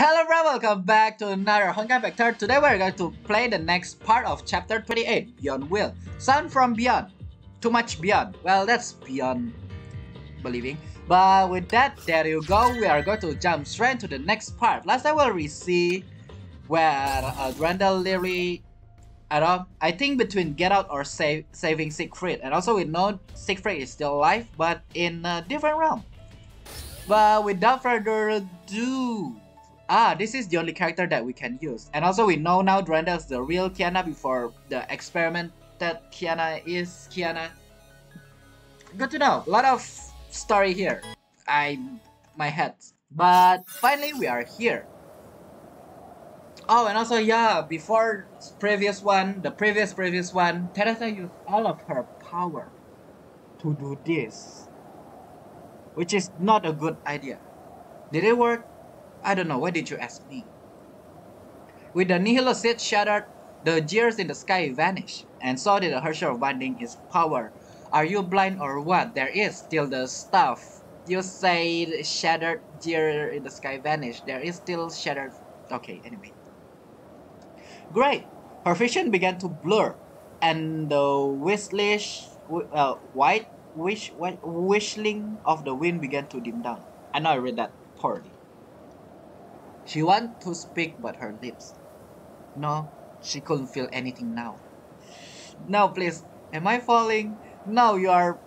Hello everyone, welcome back to another Honkai Vector. Today we're going to play the next part of chapter 28, Beyond Will. Sound from Beyond. Too much beyond. Well, that's beyond believing. But with that, there you go. We are going to jump straight to the next part. Last time we see where uh, Grendel literally I don't I think between get out or save saving Siegfried. And also we know Siegfried is still alive, but in a different realm. But without further ado, ah, this is the only character that we can use. And also we know now Durandal is the real Kiana before the experiment that Kiana is Kiana. Good to know. A lot of story here. I my head. But finally we are here. Oh, and also yeah, before previous one, the previous previous one, Teresa used all of her power to do this which is not a good idea. Did it work? I don't know. Why did you ask me? With the Nihilo Seed shattered, the gears in the sky vanished, and so did the Herrscher binding its power. Are you blind or what? There is still the stuff. You say shattered gear in the sky vanished. There is still shattered. Okay, anyway. Great. Her vision began to blur, and the whistlish, uh, white wish whistling of the wind began to dim down. I know I read that poorly. She wanted to speak, but her lips. No, she couldn't feel anything now. Now, please. Am I falling? No, you are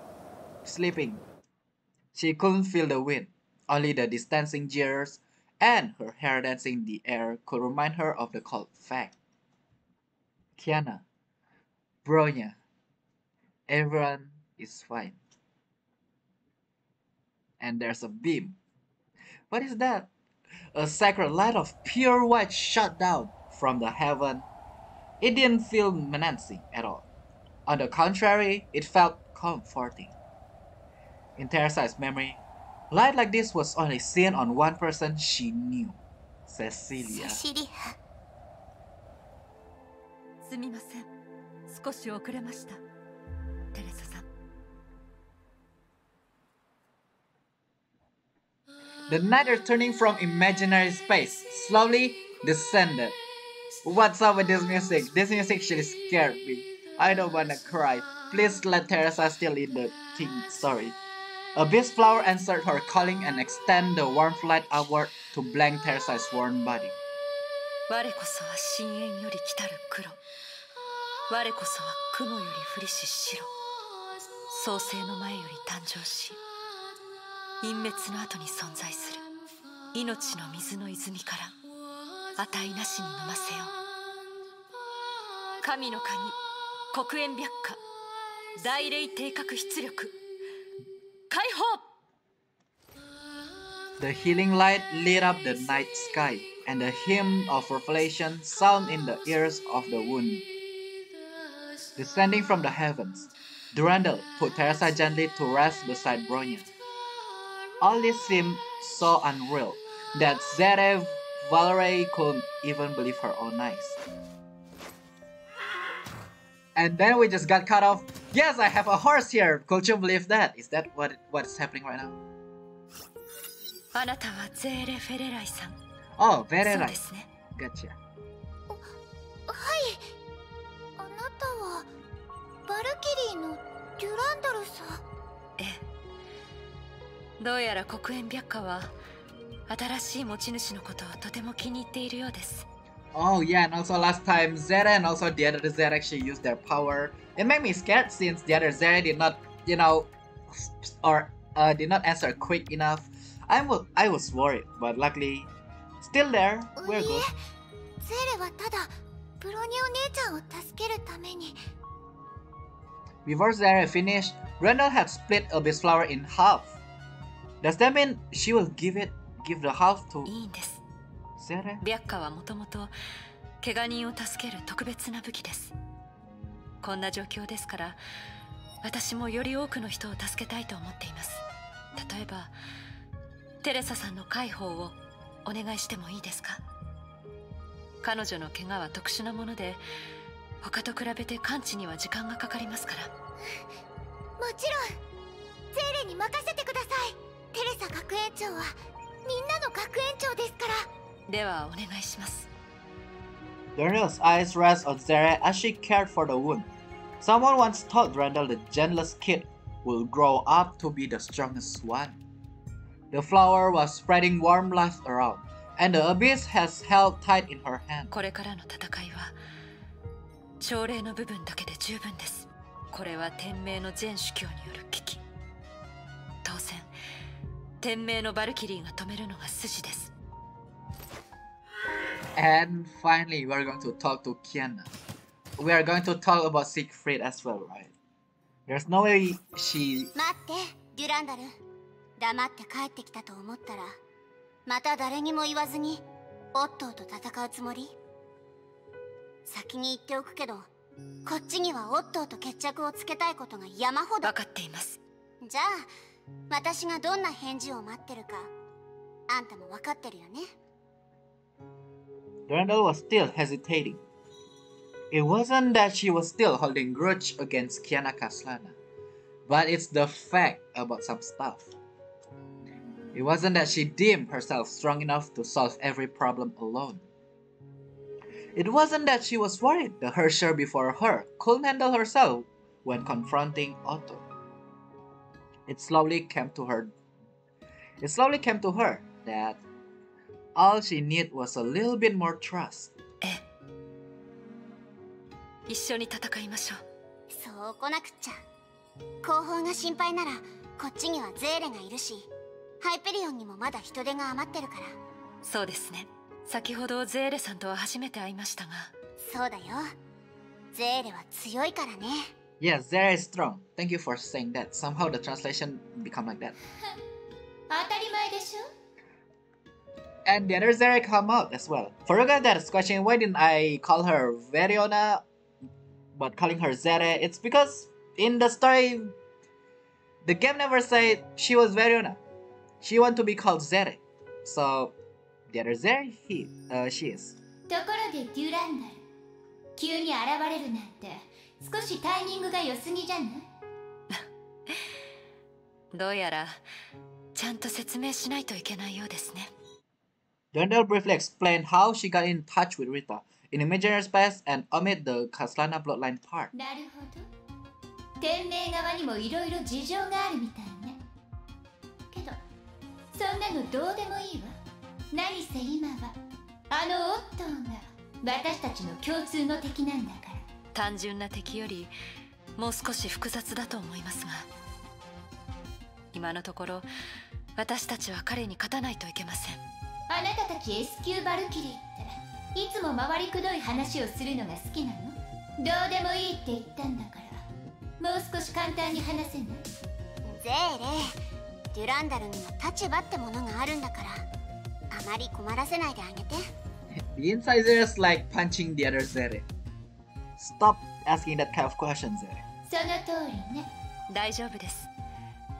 sleeping. She couldn't feel the wind. Only the distancing jeers and her hair dancing in the air could remind her of the cold fact. Kiana, Bronya, everyone is fine. And there's a beam. What is that? A sacred light of pure white shot down from the heaven. It didn't feel menacing at all. On the contrary, it felt comforting. In Teresa's memory, light like this was only seen on one person she knew Cecilia. Cecilia. すみません少し遅れましたテレサさ The night returning from imaginary space slowly descended. What's up with this music? This music actually scared me. I don't wanna cry. Please let Teresa still in the king sorry. A beast flower answered her calling and extended the warm light upward to blank Teresa's worn body. 隠滅の後に存在する命の水の泉から値なしに飲ませよう神の鍵黒煙白化大霊定格出力解放 The healing light lit up the night sky, and the hymn of revelation sound in the ears of the wound. Descending from the heavens, Durandal put Teresa gently to rest beside Bronya. All this seemed so unreal that Zverev Valerie couldn't even believe her own eyes. And then we just got cut off. Yes, I have a horse here. Could you believe that? Is that what what's happening right now? Oh, Vererai. Gotcha. どうやら黒煙白化は新しい持ち主のことをとても気に入っているようです Oh yeah, and also last time Zera and also the other Zera actually used their power. It made me scared since the other Zera did not, you know, or uh, did not answer quick enough. I was I was worried, but luckily, still there. い We're い good. えゼレはただブロニお姉ちゃんを助けるために Before Zera finished, Randall had split a beast flower in half. Does that mean she will give it, give the half to いいんです。Zera? 白化はもともと怪我人を助ける特別な武器です。こんな状況ですから私もより多くの人を助けたいと思っています。例えばテレサさんの解放をお願いしてもいいですか？彼女の怪我は特殊なもので他と比べて完治には時間がかかりますから。もちろんゼーレに任せてくださいテレサ学園長はみんなの学園長ですから ではお願いします Durandal's eyes rest on Zere as she cared for the wound. Someone once told Durandal the gentlest kid will grow up to be the strongest one. The flower was spreading warm light around, and the abyss has held tight in her hand. これからの戦いは朝礼の部分だけで十分ですこれは天命の全主教による危機当然 天命のバルキリーが止めるのが筋です。And finally, we're going to talk to Kiana. We are going to talk about Siegfried as well, right? There's no way she 待ってデュランダル黙って帰ってきたと思ったらまた誰にも言わずにオットーと戦うつもり？先に言っておくけどこっちにはオットーと決着をつけたいことが山ほど。分かっています。じゃあ私がどんな返事を待ってるかあんたも分かってるよね Durandal was still hesitating. It wasn't that she was still holding grudge against Kiana Kaslana, but it's the fact about some stuff. It wasn't that she deemed herself strong enough to solve every problem alone. It wasn't that she was worried the Hersher before her couldn't handle herself when confronting Otto. It slowly came to her. It slowly came to her that all she needed was a little bit more trust. ええ。一緒に戦いましょう。そう来なくっちゃ。後方が心配ならこっちにはゼーレがいるしハイペリオンにもまだ人手が余ってるから。そうですね。先ほどゼーレさんとは初めて会いましたが。そうだよ。ゼーレは強いからね Yes, Zara is strong. Thank you for saying that. Somehow the translation become like that. 当たり前でしょ And the other Zara come out as well. Forgot that question. Why didn't I call her Veriona, but calling her Zere? It's because in the story, the game never said she was Veriona. She want to be called Zere. So the other Zere, he, uh, she is. ところでデュランダル急に現れるなんて 少しタイミングが良すぎじゃない？どうやらちゃんと説明しないといけないようですね。Durandal briefly explained how she got in touch with Rita in imaginary space and omit the Kaslana bloodline part. なるほど。天命側にもいろいろ事情があるみたいね。けどそんなのどうでもいいわ。何せ今はあのオットーが私たちの共通の敵なんだから単純な敵よりもう少し複雑だと思いますが今のところ私たちは彼に勝たないといけません。あなたたち S 級バルキリーっていつも回りくどい話をするのが好きなの？どうでもいいって言ったんだから。もう少し簡単に話せない？ゼーレデュランダルにも立場ってものがあるんだから。あまり困らせないであげて。The incisors like punching the other Zere. Stop asking that kind of questions, Zere. その通りね大丈夫です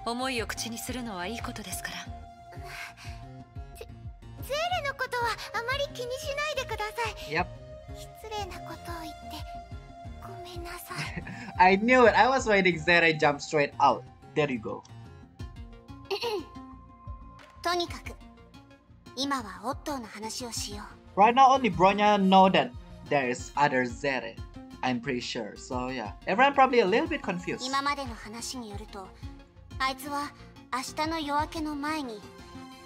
思いを口にするのはいいことですからゼーレのことはあまり気にしないでください Yep. 失礼なことを言ってごめんなさい I knew it. I was waiting Zere jump straight out. There you go. とにかく今はオットーの話をしよ Right now, only Bronya know that there is other Zere. I'm pretty sure. So yeah, everyone probably a little bit う confused. 今までの話によるとあいつは明日の夜明けの前に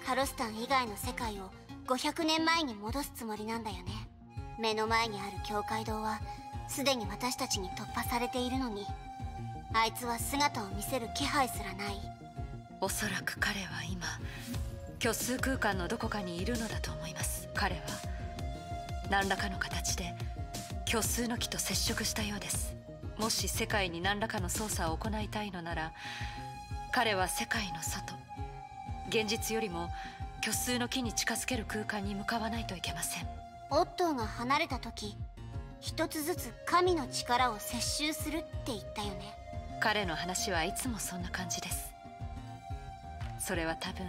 カロスタン以外の世界を500年前に戻すつもりなんだよね目の前にある教会堂はすでに私たちに突破されているのにあいつは姿を見せる気配すらないおそらく彼は今虚数空間のどこかにいるのだと思います彼は何らかの形で虚数の木と接触したようです。もし世界に何らかの操作を行いたいのなら彼は世界の外。現実よりも虚数の木に近づける空間に向かわないといけません。オットーが離れた時一つずつ神の力を接収するって言ったよね。彼の話はいつもそんな感じです。それは多分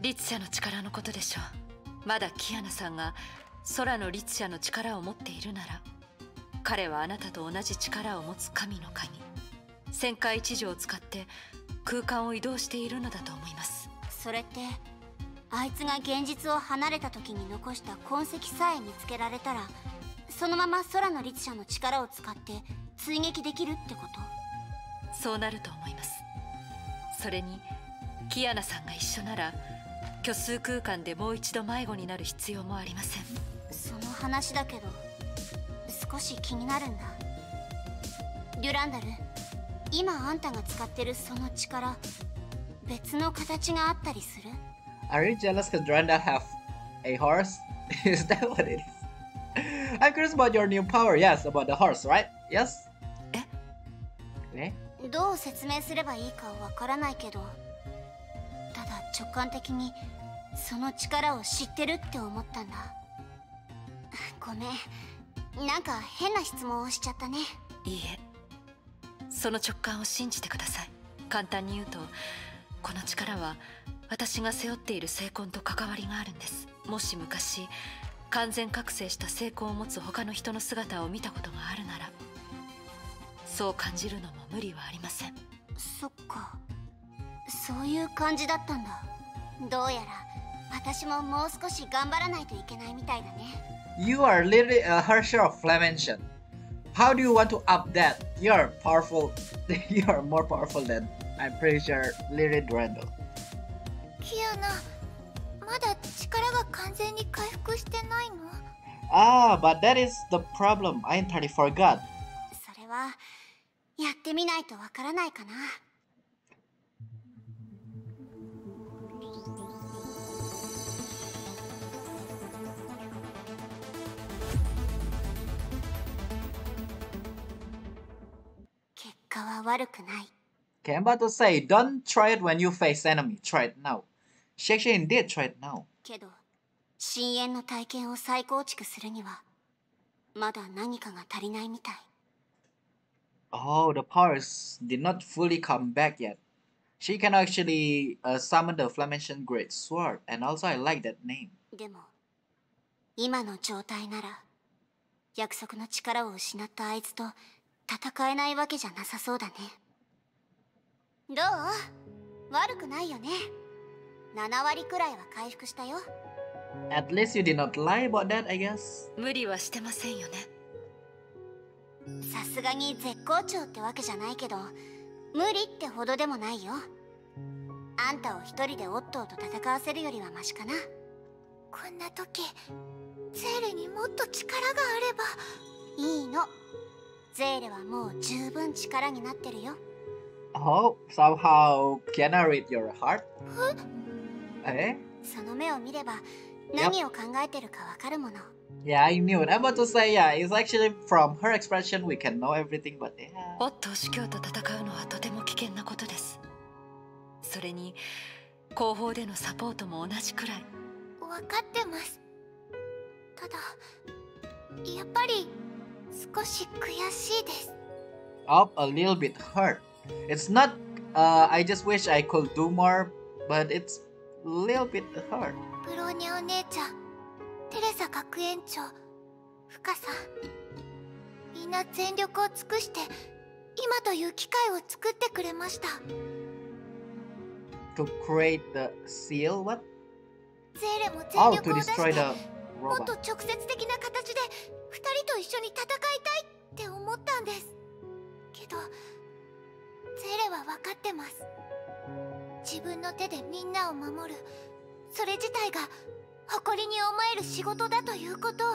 律者の力のことでしょう。まだキアナさんが空の律者の力を持っているなら彼はあなたと同じ力を持つ神の鍵旋回一条を使って空間を移動しているのだと思います。それってあいつが現実を離れた時に残した痕跡さえ見つけられたらそのまま空の律者の力を使って追撃できるってこと？そうなると思います。それにキアナさんが一緒なら虚数空間でもう一度迷子になる必要もありませんその話だけど少し気になるんだデュランダル今あんたが使ってるその力別の形があったりする Are you jealous because Durandal have a horse? is that what it is? I'm curious about your new power. Yes, about the horse, right? Yes? えどう説明すればいいかわからないけど直感的にその力を知ってるって思ったんだ。ごめん。なんか変な質問をしちゃったね。いいえ。その直感を信じてください。簡単に言うとこの力は私が背負っている聖魂と関わりがあるんです。もし昔完全覚醒した聖魂を持つ他の人の姿を見たことがあるならそう感じるのも無理はありません。そっかそういう感じだったんだどうやら私ももう少し頑張らないといけないみたいだね You are literally a Hersher of Flamention. How do you want to up that? You're powerful. you are more powerful than I'm pretty sure Lyrid Randall. キアナまだ力が完全に回復してないの Ah, but that is the problem. I entirely forgot. それはやってみないとわからないかな Okay, I'm about to say, don't try it when you face enemy. Try it now. She actually did try it now. けど深淵の体験を再構築するにはまだ何かが足りないみたい Oh, the powers did not fully come back yet. She can actually uh, summon the Flamention Great Sword, and also I like that name. でも今の状態なら約束の力を失ったあいつと 戦えないわけじゃなさそうだね。どう？悪くないよね。7割くらいは回復したよ。At least you did not lie about that, I guess. 無理はしてませんよね。さすがに絶好調ってわけじゃないけど無理ってほどでもないよ。あんたを一人でオットーと戦わせるよりはマシかな。こんな時ゼーレにもっと力があれば。いいのゼーレはもう十分力になってるよ Oh, somehow can I read your heart? Eh? その目を見れば何を考えてるかわかるもの Yeah, I knew it. I'm about to say, yeah, it's actually from her expression we can know everything, but yeah. オットー司教と戦うのはとても危険なことですそれに後方でのサポートも同じくらい分かってますただやっぱり少し悔しいです Up a little bit hurt. It's not, uh, I just wish I could do more, but it's a little bit hurt. ブローニャお姉ちゃんテレサ学園長深さんみんな全力を尽くして今という機会を作ってくれました To create the seal, what? ゼーレも Oh, 全 to 力を出し destroy て the もっと robot. 直接的な形で2人と一緒に戦いたいって思ったんです。けどゼーレは分かってます。自分の手でみんなを守る。それ自体が誇りに思える仕事だということ。を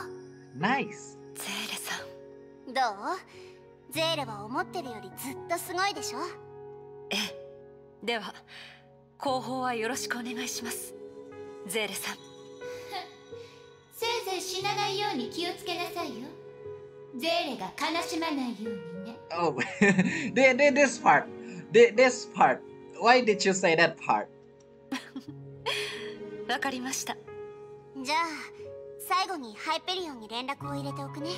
Nice. ゼーレさん。どう？ゼーレは思ってるよりずっとすごいでしょ？ええ。では後方はよろしくお願いします。ゼーレさんせいぜい死なないように気をつけなさいよゼーレが悲しまないようにね Oh, thi- thi- this part. Thi- This part. Why did you say that part? わかりましたじゃあ最後にハイペリオンに連絡を入れておくね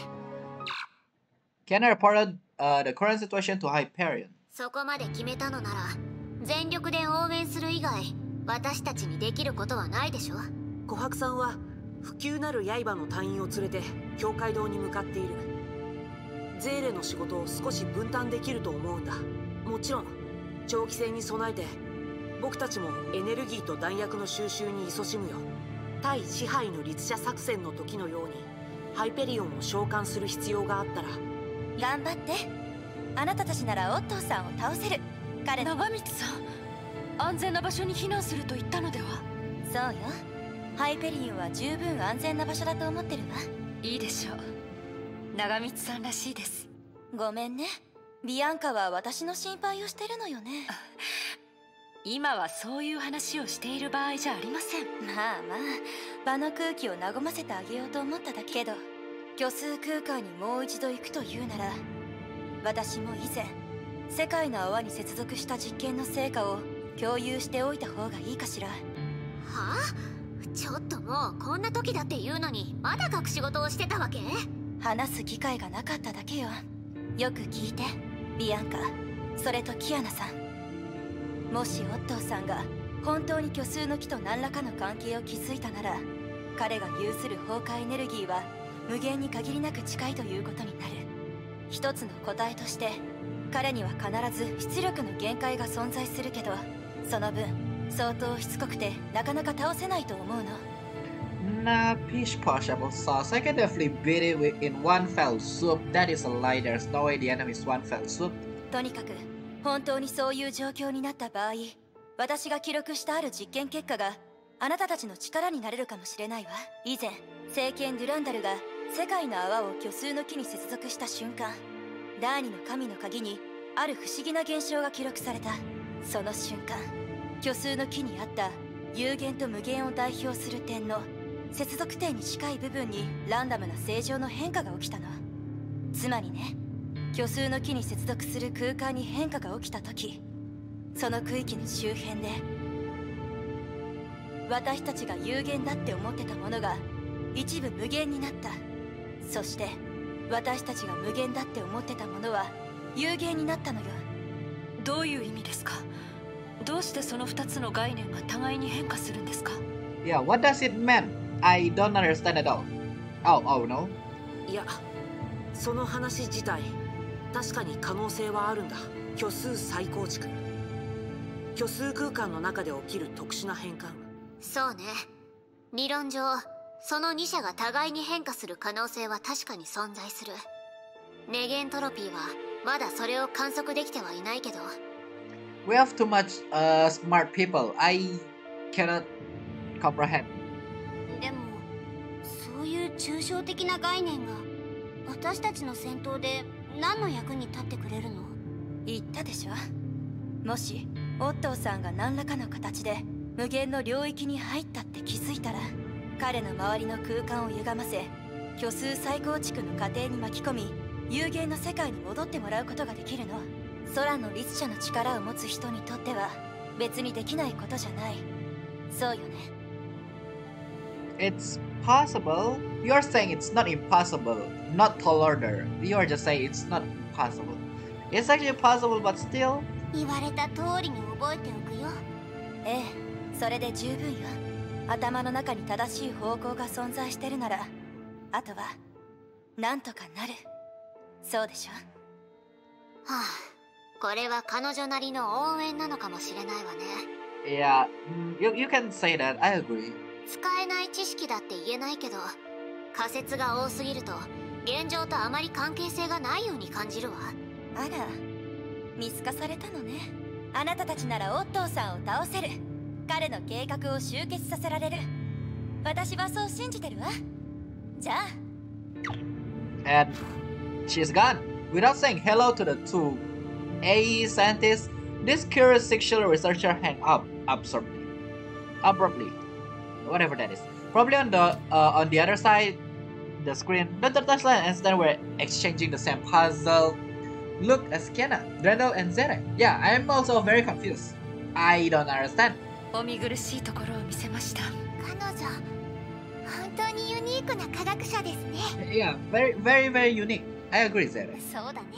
Kenna reported uh, the current situation to Hyperion? そこまで決めたのなら全力で応援する以外私たちにできることはないでしょ琥珀さんは不朽なる刃の隊員を連れて教会堂に向かっている。ゼーレの仕事を少し分担できると思うんだ。もちろん長期戦に備えて僕たちもエネルギーと弾薬の収集に勤しむよ。対支配の律者作戦の時のようにハイペリオンを召喚する必要があったら。頑張って。あなたたちならオットーさんを倒せる。彼長光さん安全な場所に避難すると言ったのでは？そうよハイペリオンは十分安全な場所だと思ってるわ。いいでしょう。長光さんらしいです。ごめんね。ビアンカは私の心配をしてるのよね。今はそういう話をしている場合じゃありません。まあまあ。場の空気を和ませてあげようと思っただけど虚数空間にもう一度行くというなら私も以前世界の泡に接続した実験の成果を共有しておいた方がいいかしら。はあ？ちょっともうこんな時だって言うのにまだ隠し事をしてたわけ？話す機会がなかっただけよ。よく聞いてビアンカ。それとキアナさん。もしオットーさんが本当に虚数の木と何らかの関係を築いたなら彼が有する崩壊エネルギーは無限に限りなく近いということになる。一つの答えとして彼には必ず出力の限界が存在するけどその分相当しつこくてなかなか倒せないと思うの Nah, Peach Posh. I can definitely beat it with, in one fell swoop. That is a lie. There's no way the enemy is one fell swoop. とにかく本当にそういう状況になった場合私が記録したある実験結果があなたたちの力になれるかもしれないわ以前聖剣ドゥランダルが世界の泡を虚数の木に接続した瞬間ダーニの神の鍵にある不思議な現象が記録されたその瞬間虚数の木にあった有限と無限を代表する点の接続点に近い部分にランダムな正常の変化が起きたの。つまりね虚数の木に接続する空間に変化が起きた時その区域の周辺で私たちが有限だって思ってたものが一部無限になった。そして私たちが無限だって思ってたものは有限になったのよ。どういう意味ですか？どうしてその2つの概念が互いに変化するんですか？Yeah, what does it mean? I don't understand at all. Oh, oh no. いやその話自体確かに可能性はあるんだ。虚数再構築。虚数空間の中で起きる特殊な変換。そうね。理論上その2者が互いに変化する可能性は確かに存在する。ネゲントロピーはまだそれを観測できてはいないけど We have too much uh, smart people. I cannot comprehend. でもそういう抽象的な概念が私たちの戦闘で何の役に立ってくれるの？言ったでしょ？もしオットーさんが何らかの形で無限の領域に入ったって気づいたら彼の周りの空間を歪ませ虚数再構築の過程に巻き込み有限の世界に戻ってもらうことができるの空の律者の力を持つ人にとっては別にできないことじゃないそうよね It's possible. You're saying it's not impossible. Not tall order. You're just saying it's not impossible. It's actually possible, but still. 言われた通りに覚えておくよええそれで十分よ頭の中に正しい方向が存在してるならあとはなんとかなるそうでしょはあこれは彼女なりの応援なのかもしれないわね。Yeah, mm, you, you can say that. I agree. 使えない知識だって言えないけど仮説が多すぎると現状とあまり関係性がないように感じるわ。あら見透かされたのね。あなたたちならオットーさんを倒せる。彼の計画を終結させられる。私はそう信じてるわ。じゃあ。And she's gone. Without saying hello to the two AE scientists, this curious sexual researcher hang up abruptly. Abruptly. Whatever that is. Probably on the uh, on the other side the screen, Dr. Touchline and Stan were exchanging the same puzzle. Look at Kiana, Drendel, and Zerek. Yeah, I'm also very confused. I don't understand. お見苦しいところを見せました彼女本当にユニークな科学者ですね Yeah, very, very, very unique. I agree, Zerek. そうだね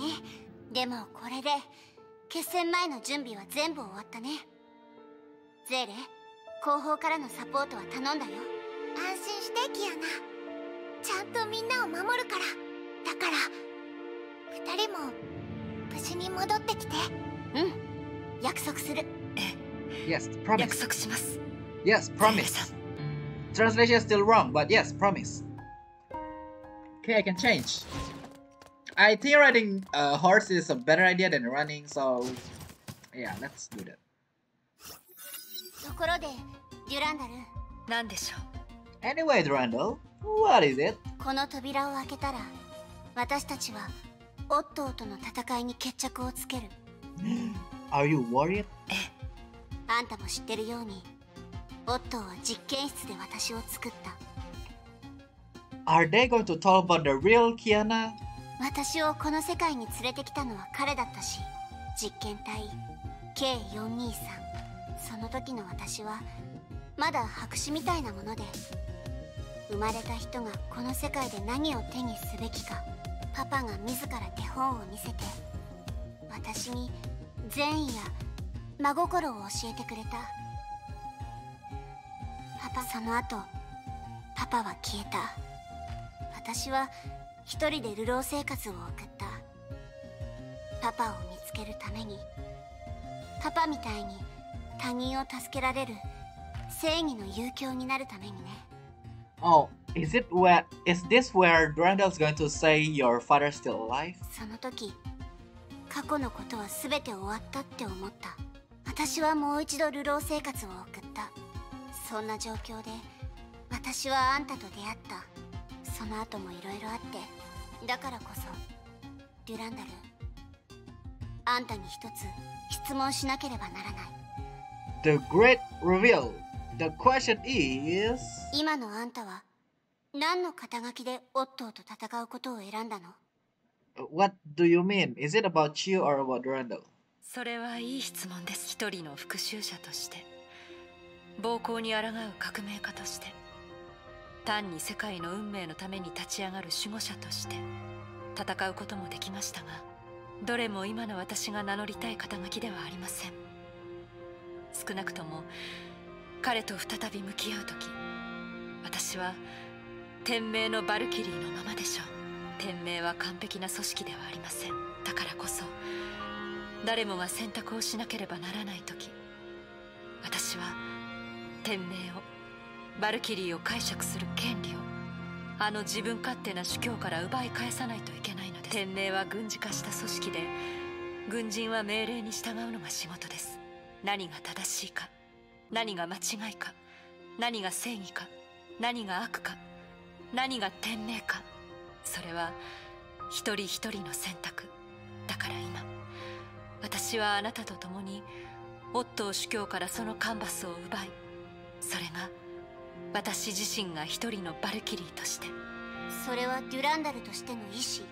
でもこれで決戦前の準備は全部終わったね。ゼーレ後方からのサポートは頼んだよ。安心してキアナ。ちゃんとみんなを守るから。だから二人も無事に戻ってきて。うん。約束する。Yes, 約 promise. 束します。Yes, promise. Translation is still wrong, but yes, promise. Okay, I can change. I think riding a horse is a better idea than running, so yeah, let's do that. ところでデュランダル何でしょう Anyway, Durandal, what is it? この扉を開けたら私たちはオットーとの戦いに決着をつける Are you worried? あんたも知ってるようにオットーは実験室で私を作った Are they going to talk about the real Kiana? 私をこの世界に連れてきたのは彼だったし実験体 K423 その時の私はまだ白紙みたいなもので生まれた人がこの世界で何を手にすべきかパパが自ら手本を見せて私に善意や真心を教えてくれた。パパその後パパは消えた。私は一人で流浪生活を送った。パパを見つけるためにパパみたいに他人を助けられる正義の遊興になるためにね。Oh, is it where is this where Durandal's going to say your father's still alive? その時過去のことは全て終わったって思った。私はもう一度流浪生活を送った。そんな状況で私はあんたと出会った。その後もいろいろあってだからこそデュランダルあんたに一つ質問しなければならない The great reveal. The question is? 今のあんたは何の肩書きでオットーと戦うことを選んだの？What do you mean? Is it about you or about Durandal? それはいい質問です一人の復讐者として暴行に抗う革命家として単に世界の運命のために立ち上がる守護者として戦うこともできましたがどれも今の私が名乗りたい肩書きではありません。少なくとも彼と再び向き合う時私は天命のバルキリーのままでしょう。天命は完璧な組織ではありません。だからこそ誰もが選択をしなければならない時私は天命をバルキリーを解釈する権利を。あの自分勝手な主教から奪い返さないといけないのです。天命は軍事化した組織で軍人は命令に従うのが仕事です。何が正しいか何が間違いか何が正義か何が悪か何が天命か。それは一人一人の選択。だから今私はあなたと共にオットー主教からそのカンバスを奪いそれが私自身が一人のバルキリーとして。それはデュランダルとしての意志。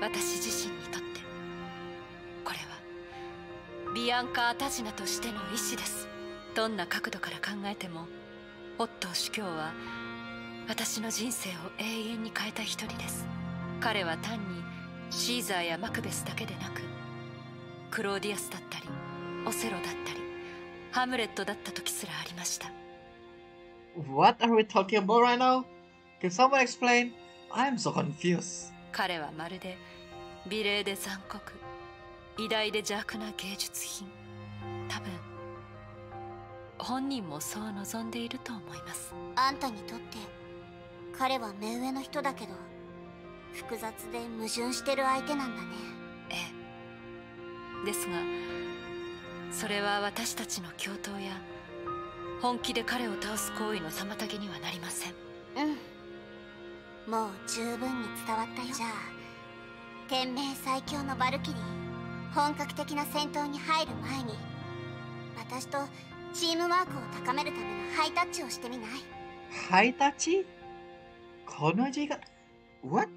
私自身にとってこれはビアンカ・アタジナとしての意志です。どんな角度から考えてもオットー主教は私の人生を永遠に変えた一人です。彼は単にシーザーやマクベスだけでなくクローディアスだったりオセロだったりハムレットだった時すらありました What are we talking about right now? Can someone explain? I'm so confused. 彼はまるで美麗で残酷偉大で邪悪な芸術品多分本人もそう望んでいると思いますあんたにとって彼は目上の人だけど複雑で矛盾してる相手なんだねええですがそれは私たちの共闘や本気で彼を倒す行為の妨げにはなりませんうんもう十分に伝わったよじゃあ天命最強のバルキリー本格的な戦闘に入る前に私とチームワークを高めるためのハイタッチをしてみない Haitachi? Konojiga? What?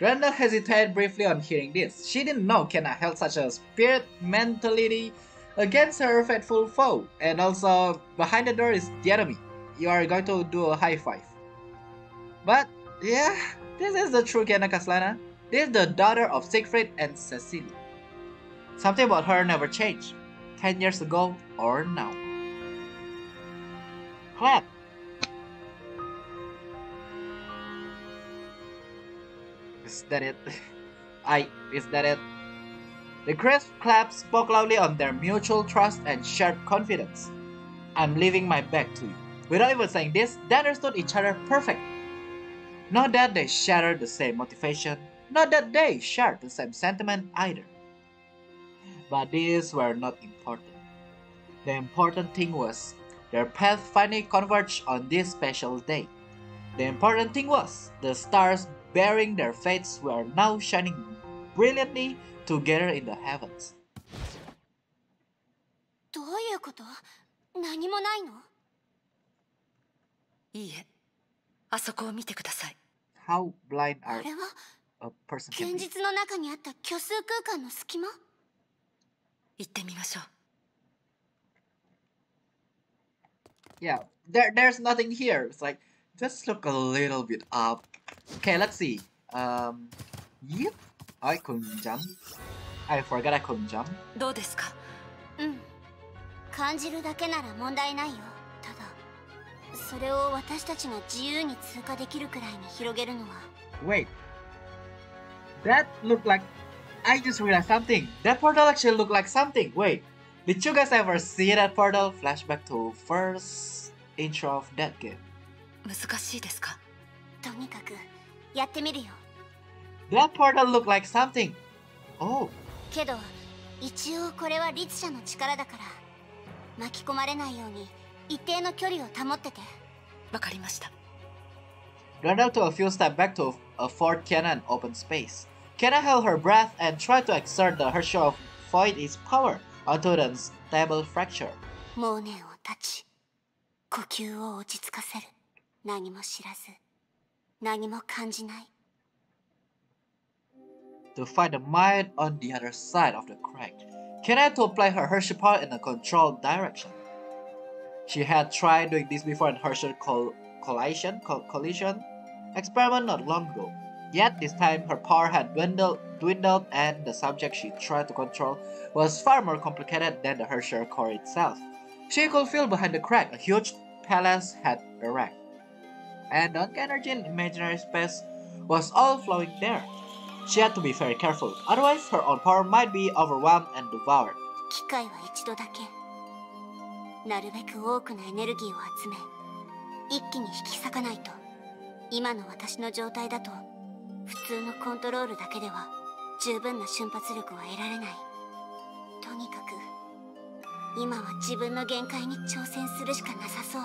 Randall hesitated briefly on hearing this. She didn't know Kenna held such a spirit mentality against her faithful foe. And also, behind the door is the enemy. You are going to do a high five. But, yeah, this is the true Kenna Kaslana. This is the daughter of Siegfried and Cecilia. Something about her never changed. 10 years ago or now. Clap! Is that it? I is that it? The crisp claps spoke loudly on their mutual trust and shared confidence. I'm leaving my bag to you. Without even saying this, they understood each other perfectly. Not that they shared the same motivation, not that they shared the same sentiment either. But these were not important. The important thing was their path finally converged on this special day. The important thing was the stars bearing their fates were now shining brilliantly together in the heavens. どういうこと何もないのいいえあそこを見てください How blind あ are れは a person can 現 be? 実の中にあった虚数空間の隙間行ってみましょう Yeah, there, there's nothing here. It's like just look a little bit up. Okay, let's see. Um, yep, I couldn't jump. I forgot I couldn't jump. どうですかうん感じるだけなら問題ないよただそれを私たちが自由に通過できるくらいに広げるのは Wait, that looked like. I just realized something. That portal actually looked like something. Wait, did you guys ever see that portal? Flashback to first intro of that game. 難しいですかとにかくやってみるよ That portal looked like something. Oh, けど一応これは律者の力だから巻き込まれないように一定の距離を保っててわかりました Run out to a few steps back to a fourth cannon open space. Kiana held her breath and tried to exert the her show of void its power onto the unstable fracture. モーネンを立ち呼吸を落ち着かせる何も知らず何も感じない to find the mine on the other side of the crack. Had to apply her power in a controlled direction. She had tried doing this before in Hershey col- collision, col- collision experiment not long ago. Yet this time her power had dwindled, dwindled and the subject she tried to control was far more complicated than the Hershey core itself. She could feel behind the crack a huge palace had erected. And the energy in imaginary space was all flowing there. She had to be very careful, otherwise her own power might be overwhelmed and devoured. 機会は一度だけなるべく多くのエネルギーを集め一気に引き裂かないと今の私の状態だと普通のコントロールだけでは十分な瞬発力は得られない。とにかく今は自分の限界に挑戦するしかなさそう。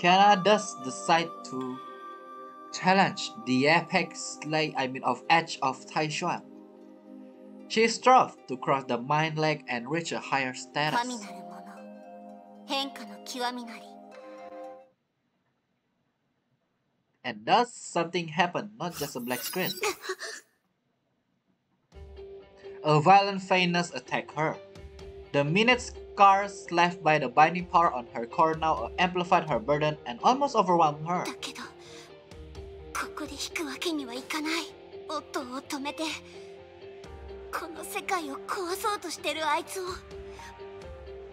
Kiana does decide to challenged the apex leg, I mean of edge of Taishuan. She strove to cross the mind leg and reach a higher status. And thus something happened, not just a black screen. a violent faintness attacked her. The minute scars left by the binding power on her core now amplified her burden and almost overwhelmed her. ここで引くわけにはいかない音を止めてこの世界を壊そうとしてるあいつを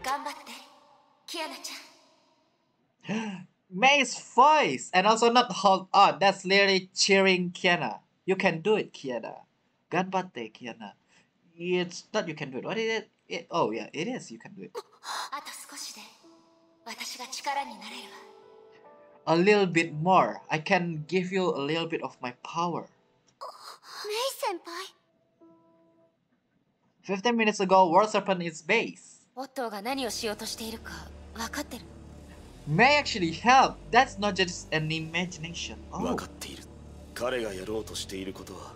頑張ってキアナちゃん May's voice and also not hold on. That's literally cheering Kiana. You can do it, Kiana. Ganbatte, Kiana. It's not you can do it. What is it? it? Oh yeah, it is. You can do it. あと少しで私が力になれる A little bit more. I can give you a little bit of my power. わメイ先輩15 minutes ago, World Serpent is base. オットーが何をしようとしているか分かってる May actually help. That's not just an imagination. 分 Oh, かっている彼がやろうとしていることは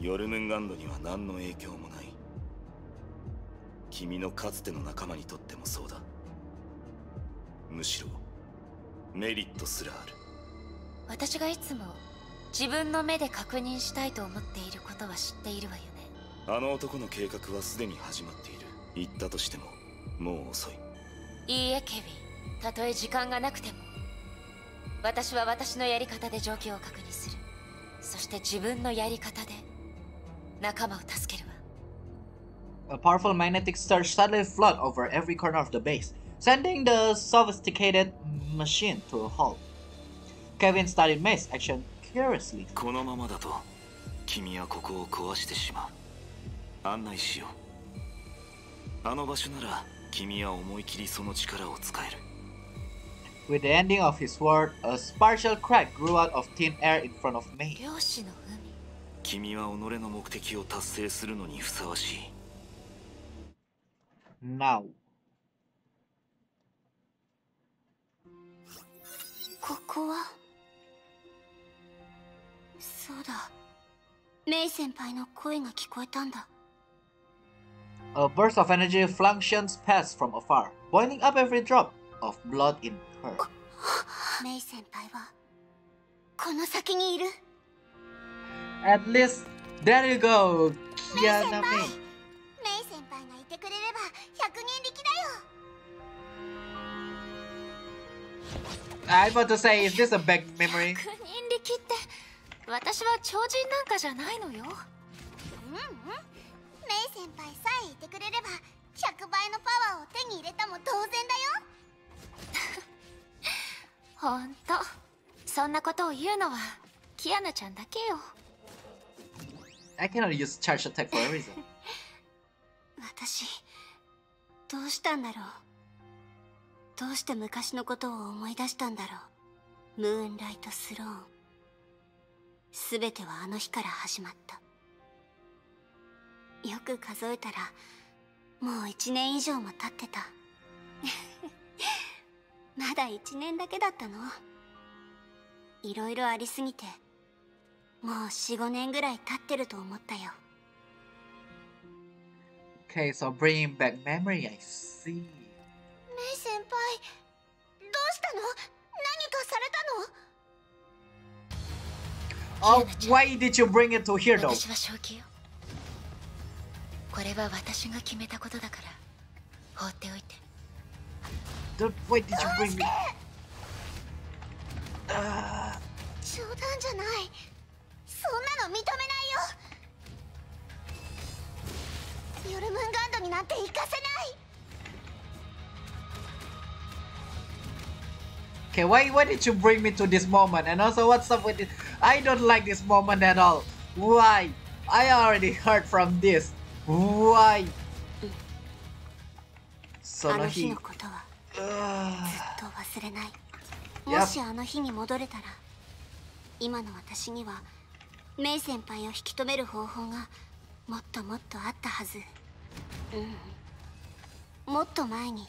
ヨルムンガンドには何の影響もない君のかつての仲間にとってもそうだむしろメリットすらある。私がいつも自分の目で確認したいと思っていることは知っているわよね。あの男の計画はすでに始まっている。言ったとしてももう遅い。いいえケビン。たとえ時間がなくても。私は私のやり方で状況を確認する。そして自分のやり方で仲間を助けるわ。A powerful magnetic surge suddenly flooded over every corner of the base, sending the sophisticated machine to a halt. Kevin studied May's action curiously. このままだと君はここを壊してしまう 案内しようあの場所なら君は思い切りその力を使える With the ending of his word, a partial crack grew out of thin air in front of May. 漁師の海君は己の目的を達成するのにふさわしい Now, ここはそうだメイ先輩の声が聞こえたんだ a burst of energy functions past from afar, boiling up every drop of blood in her. メイ先輩はこの先にいる At least, there you go, Kiana May. メイ先輩がいてくれれば100人力だよ I'm about to say, is this a bad memory? 百人力って私は超人なんかじゃないのよ。うんうん。メイ先輩さえいてくれれば100倍のパワーを手に入れたも同然だよ。ほんとそんなことを言うのはキアナちゃんだけよ。I cannot use charge attack for a reason. 私どうしたんだろうどうして昔のことを思い出したんだろう。ムーンライトスロー。ン全てはあの日から始まった。よく数えたらもう1年以上も経ってた。まだ1年だけだったの。いろいろありすぎてもう45年ぐらい経ってると思ったよ。Okay, so bringing back memory, I see. メイ先輩。どうしたの？何かされたの？Oh, why did you bring it to here though? 私は正気よ。これは私が決めたことだから。放っておいて。Dude, why did you bring me? Uh, 冗談じゃない。そんなの認めないよ。ヨルムンガンドになんて行かせない okay, why why did you bring me to this moment? And also, what's up with it? I don't like this moment at all. Why? I already heard from this. Why? その日あのことは uh, ずっと忘れないやもしあの日に戻れたら今の私にはメイ先輩を引き止める方法がもっともっとあったはずうんもっと前に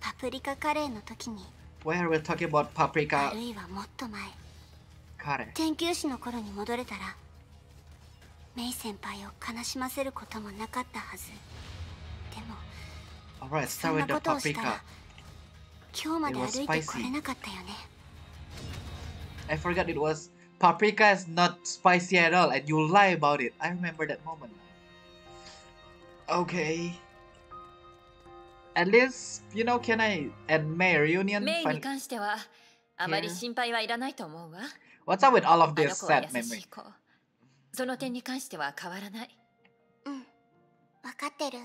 パプリカカレーの時に where we're talking about あ paprika るいはもっと前 curry. 研究士の頃に戻れたらメイ先輩を悲しませることもなかったはずでも Alright, そ start ん with な the ことをしたら paprika. 今日まで It was 歩いてこれなかったよね I forgot it was paprika is not spicy at all, and you lie about it. I remember that moment. Okay. At least, you know, can I and May reunion? メイに関してはあまり心配はいらないと思うわ。What's up with all of あ this sad memory? その点に関しては変わらない。うん。分かってる。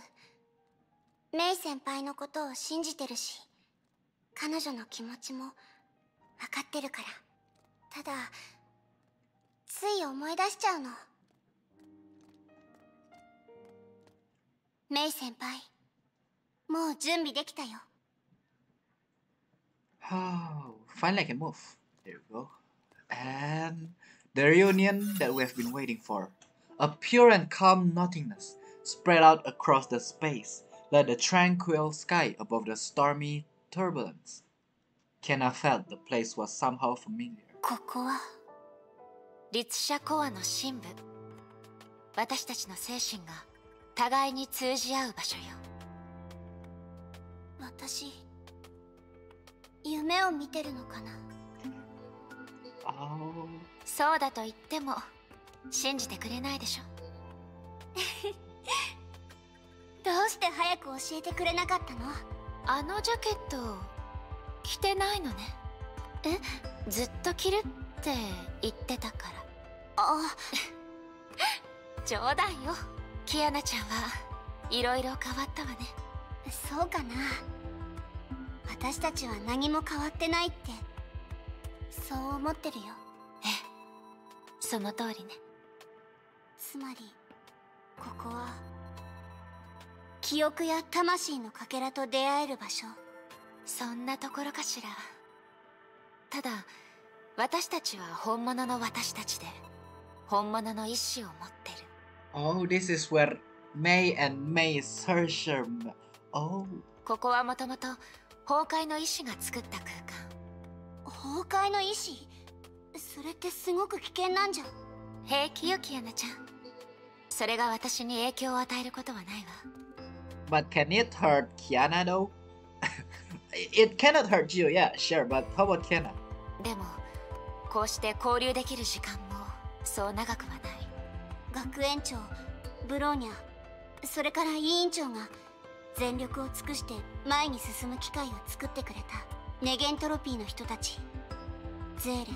メイ先輩のことを信じてるし彼女の気持ちも分かってるから。ただつい思い出しちゃうの。メイ先輩もう準備できたよ Oh, finally I can move. There we go. And the reunion that we have been waiting for. A pure and calm nothingness spread out across the space, like the tranquil sky above the stormy turbulence. Kenna felt the place was somehow familiar. ここは律者コアの深部私たちの精神が互いに通じ合う場所よ 私夢を見てるのかな？Oh, そうだと言っても信じてくれないでしょ。どうして早く教えてくれなかったの？あのジャケット着てないのね。え？ずっと着るって言ってたから。あ。冗談よ。キアナちゃんはいろいろ変わったわね。そうかな私たちは何も変わってないってそう思ってるよ。ええその通りね。つまりここは記憶や魂のかけらと出会える場所。そんなところかしら。ただ私たちは本物の私たちで本物の意志を持ってる。Oh, this is where May and May search them. Oh. ここはもともと崩壊の意志が作った空間。崩壊の意志？それってすごく危険なんじゃ。平気よキアナちゃん。それが私に影響を与えることはないわ。But can it hurt Kiana though? it cannot hurt you, yeah, sure, but how about Kiana? でもこうして交流できる時間もそう長くはない。学園長ブローニャそれから委員長が全力を尽くして前に進む機会を作ってくれた。ネゲントロピーの人たち。ゼーレ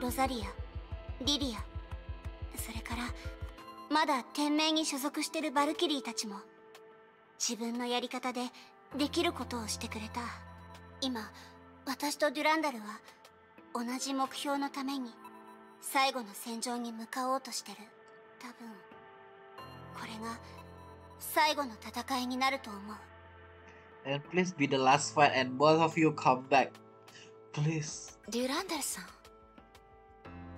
ロザリア。リリア。それからまだ天命に所属してるバルキリーたちも。自分のやり方でできることをしてくれた。今私とデュランダルは同じ目標のために最後の戦場に向かおうとしてる。多分これが最後の戦いになると思う。And please be the last fight and both of you come back. Please. デュランダルさん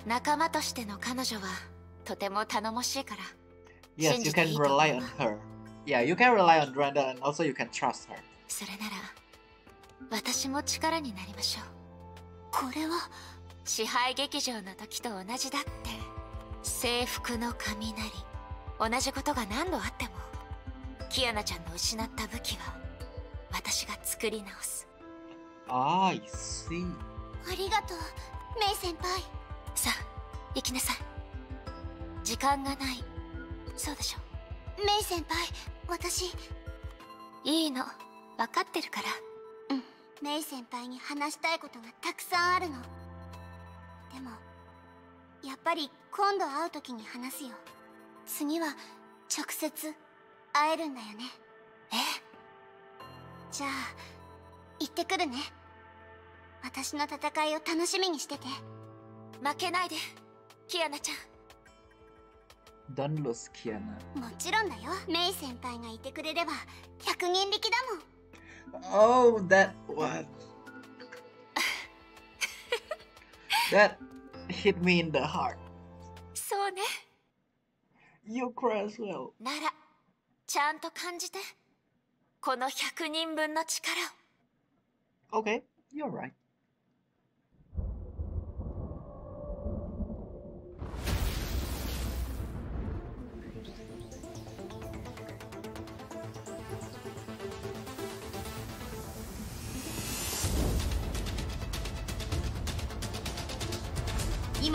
仲間としての彼女はとても頼もしいから Yes, you can rely on her. Yeah, you can rely on Randall and also you can trust her. それなら私も力になりましょうこれは支配劇場の時と同じだって制服の雷同じことが何度あってもキアナちゃんの失った武器は私が作り直す。I see. ありがとうメイ先輩。さあ行きなさい。時間がない。そうでしょ。メイ先輩私いいの。分かってるから。メイ先輩に話したいことがたくさんあるの。でもやっぱり今度会う時に話すよ。次は直接会えるんだよね。え？じゃあ行ってくるね私の戦いを楽しみにしてて負けないでキアナちゃん Don't lose Kiana. もちろんだよメイ先輩がいてくれれば百人力だもん Oh, that what? that hit me in the heart. そうね You cry as well. ならちゃんと感じてこの百人分の力を。OK, you're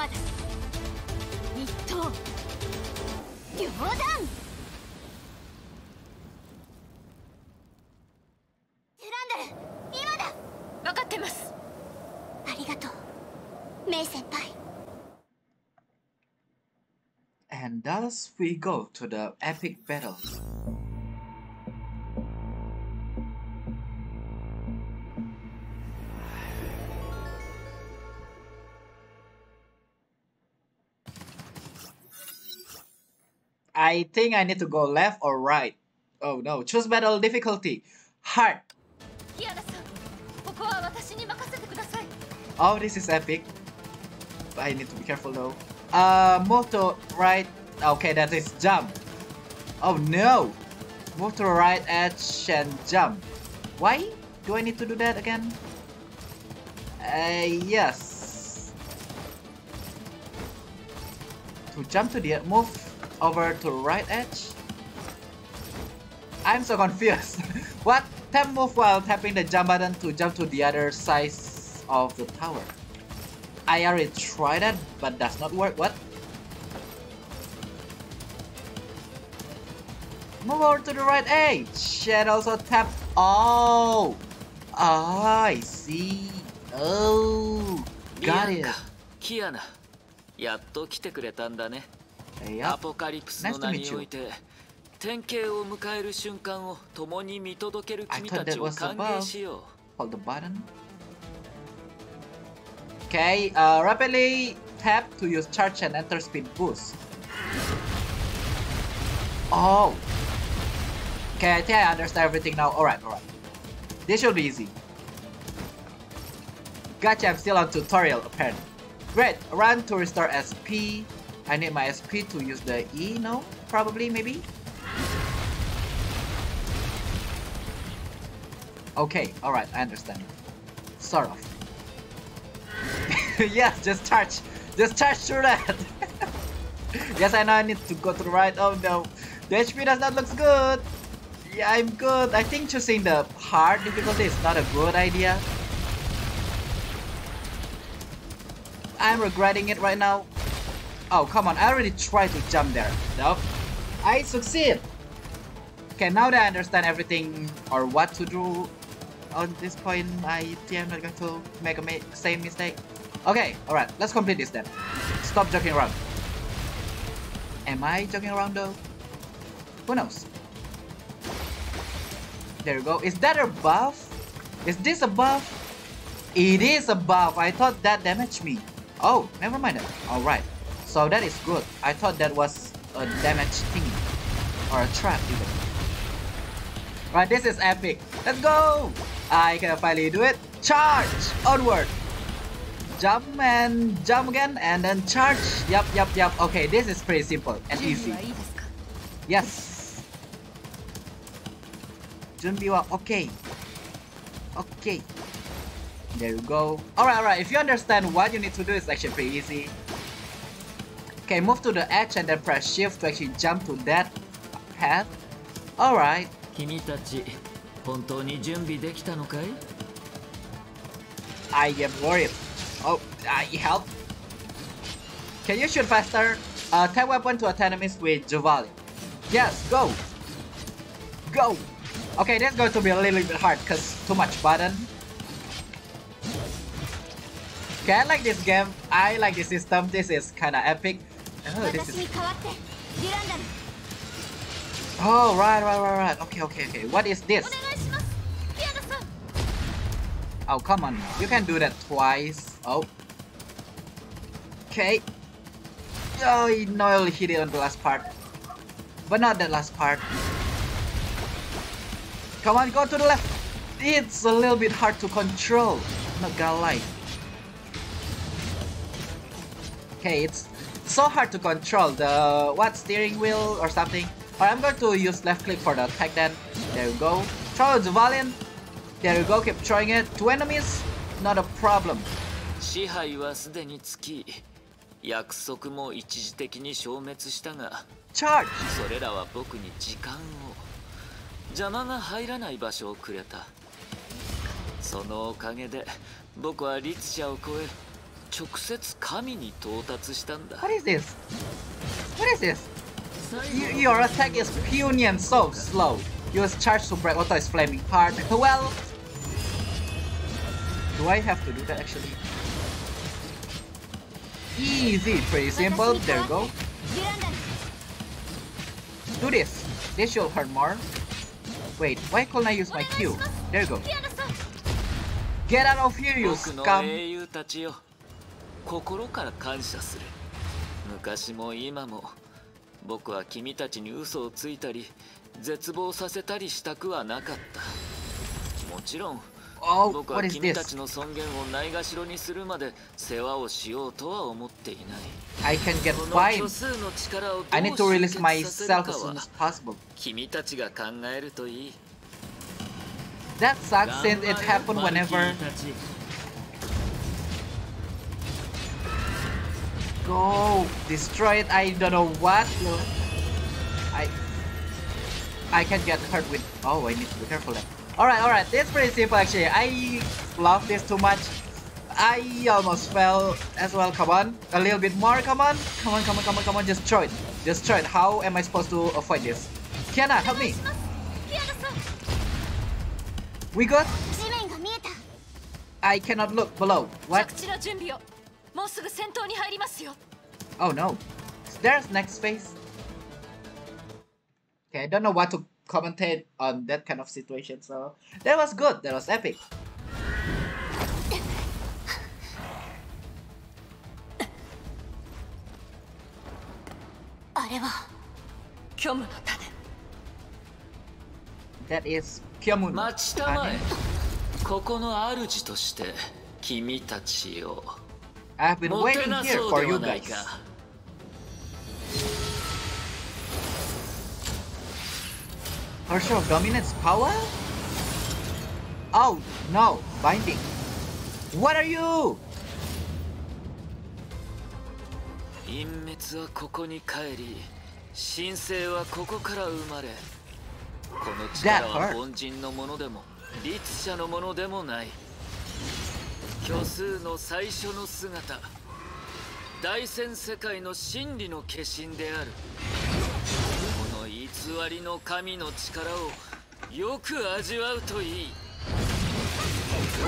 だ一刀両断 As we go to the epic battles, I think I need to go left or right. Oh no, choose battle difficulty. Hard. Oh, this is epic. I need to be careful though. Uh, Moto, right Okay, that is jump. Oh no! Move to the right edge and jump. Why do I need to do that again? Uh, yes. To jump to the move over to the right edge. I'm so confused. what? Tap move while tapping the jump button to jump to the other side of the tower. I already tried that, but does not work. What? Move over to the right edge and also tap. Oh, ah, I see. Oh, リ got アン it. かキアナやっと来てくれたんだねア Yep. ポカリプス Nice の to 名 meet に you. おいて典型を迎える瞬間を共に見届ける I 君 thought た that ちを was 歓 above. 迎しよ Hold the button. Okay, uh, rapidly tap to use charge and enter speed boost. Oh. Okay, I think I understand everything now. Alright, alright. This should be easy. Gotcha, I'm still on tutorial apparently. Great, run to restore SP. I need my SP to use the E, no? Probably, maybe? Okay, alright, I understand. Sort of. yes, just charge. Just charge through that. yes, I know I need to go to the right. Oh no. The HP does not look good. Yeah, I'm good. I think choosing the hard difficulty is not a good idea. I'm regretting it right now. Oh, come on. I already tried to jump there. Nope. I succeed. Okay, now that I understand everything or what to do on this point, I I'm not going to make a ma same mistake. Okay, alright. Let's complete this then. Stop joking around. Am I joking around though? Who knows? There you go. Is that a buff? Is this a buff? It is a buff. I thought that damaged me. Oh, never mind that. Alright. So that is good. I thought that was a damage thing. Or a trap even. Right, this is epic. Let's go! I can finally do it. Charge! Onward! Jump and jump again and then charge. Yup, yup, yup. Okay, this is pretty simple and easy. Yes. 準備は OK。OK。There you go. Alright, alright. If you understand what you need to do, it's actually pretty easy. Okay, move to the edge and then press shift to actually jump to that path. Alright. 君たち本当に準備できたのかい I am worried. Oh, I help. Can you shoot faster? Uh, tap weapon to attack enemies with Javali. Yes, go. Go. Okay, that's going to be a little bit hard because too much button. Okay, I like this game. I like this system. This is kind of epic. Oh, this is... Oh, right, right, right, right. Okay, okay, okay. What is this? Oh, come on. You can do that twice. Oh. Okay. Oh, he nearly hit it on the last part. But not the last part. Come on, go to the left. It's a little bit hard to control. Not gonna lie. Okay, it's so hard to control the what steering wheel or something. Alright, I'm going to use left click for the attack then. There you go. Throw the Valiant. There you go, keep throwing it. Two enemies, not a problem. 支配はすでにつき約束も一時的に消滅したが Charge! それらは僕に時間を 邪魔が入らない場所をくれたそのおかげで僕は律者を超え直接神に到達したんだ What is this? What is this? You, your attack is puny and so slow. Use charge to break Otto's flaming heart. Well, do I have to do that actually? Easy, pretty simple. There you go. Do this. This should hurt more. Wait, why couldn't I use my Q? There you go. Get out of here, you scum! 英雄たちよ心から感謝する昔も今も僕は君たちに嘘をついたり絶望させたりしたくはなかったもちろん Oh, 僕 what は is 君た this? ちの尊厳をないがしろにするまで世話をしようとは思っていない I can get この fine. 虚数の力をど I う need to 集 release 結させる myself か as soon は as possible. 君たちが考えるといい That sucks since it happened マルキ whenever ーたち Go destroy it. I don't know what. I I can get hurt with. Oh, I need to be careful. Then. Alright, alright, that's pretty simple actually. I love this too much. I almost fell as well, come on. A little bit more, come on. Come on, come on, come on, come on, just throw it. Just throw it. How am I supposed to avoid this? Kiana, help me. We got... I cannot look below. What? Oh no. There's next phase. Okay, I don't know what to commentate on that kind of situation. So that was good. That was epic. That is Kyomun. I've been waiting here for you guys. か Partial dominance power? Oh no, binding. What are you? 隠滅はここに帰り神聖はここから生まれこの力は.凡人のものでも律者のものでもない虚数の最初の姿大戦世界の真理の化身である偽りの神の力をよく味わうといい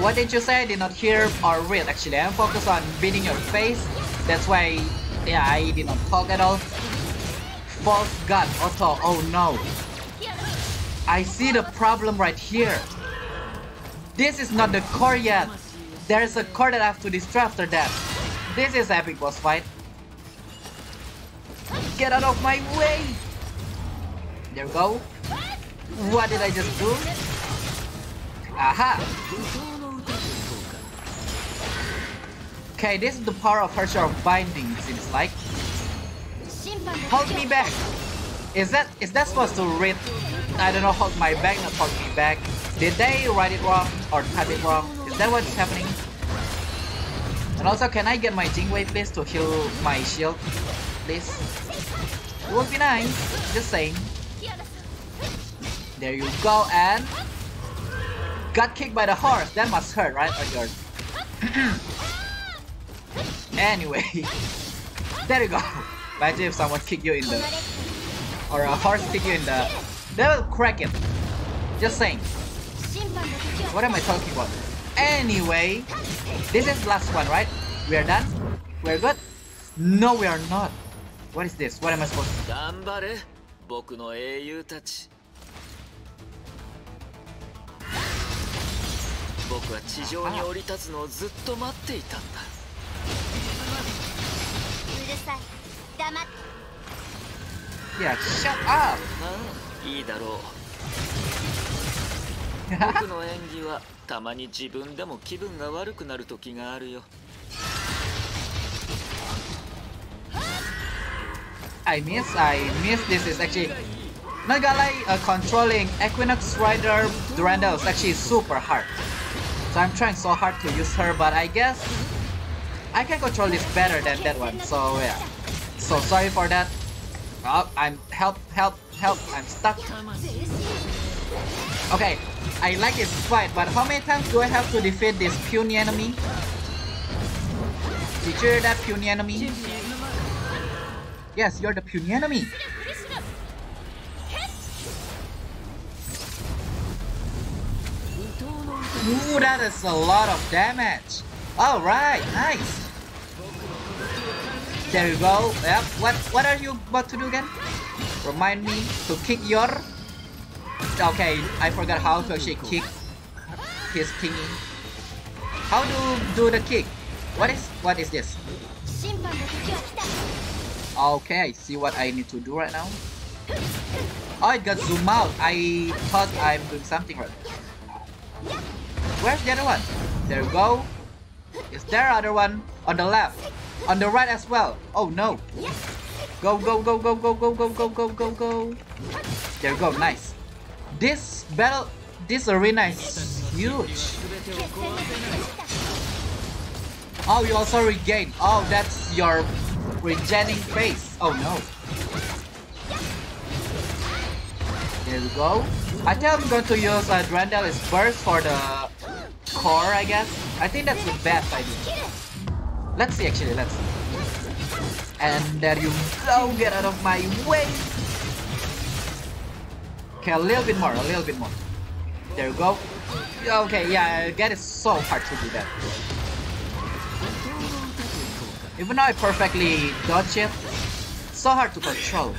What did you say? I did not hear or read actually. I'm focused on beating your face. That's why, yeah, I did not talk at all. False God, Otto, oh no. I see the problem right here. This is not the core yet. There is a core that I have to destroy after that. This is epic boss fight. Get out of my way! There we go. What did I just do? Aha! Okay, this is the power of Harsher Binding, it seems like. Hold me back! Is that is that supposed to read, I don't know, hold my back, not hold me back? Did they write it wrong or type it wrong? Is that what's happening? And also, can I get my Jingwei please to heal my shield? Please? It would be nice, just saying. There you go, and... Got kicked by the horse. That must hurt, right? Oh, anyway. there you go. Imagine if someone kicked you in the... Or a horse kicked you in the... They will crack it. Just saying. What am I talking about? Anyway, this is last one, right? We are done? We are good? No, we are not. What is this? What am I supposed to do? 僕は地上に降り立つのをずっと待っていたんだうるさい黙って Yeah, shut up! ああいいだろう僕の演技はたまに自分でも気分が悪くなる時があるよ I miss, I miss this is actually not gonna lie, uh, controlling Equinox Rider Durandal is actually super hard. So I'm trying so hard to use her, but I guess I can control this better than that one. So yeah, so sorry for that. Oh, I'm help, help, help. I'm stuck. Okay, I like this fight, but how many times do I have to defeat this puny enemy? Did you hear that puny enemy? Yes, you're the puny enemy. Ooh, that is a lot of damage. Alright, nice. There you go. Yep. What what are you about to do again? Remind me to kick your Okay, I forgot how to actually kick his thingy. How do do the kick? What is what is this? Okay, I see what I need to do right now. Oh, it got zoom out. I thought I'm doing something right. Where's the other one? There you go. Is there other one on the left? On the right as well. Oh no. Go go go go go go go go go go go. There you go. Nice. This battle, this arena is huge. Oh, you also regain. Oh, that's your regening face. Oh no. There we go. I think I'm going to use uh, Drandalis burst for the core, I guess. I think that's the best idea. Let's see, actually, let's see. And there you go, get out of my way. Okay, a little bit more, a little bit more. There you go. Okay, yeah, get it so hard to do that. Even though I perfectly dodge it, so hard to control.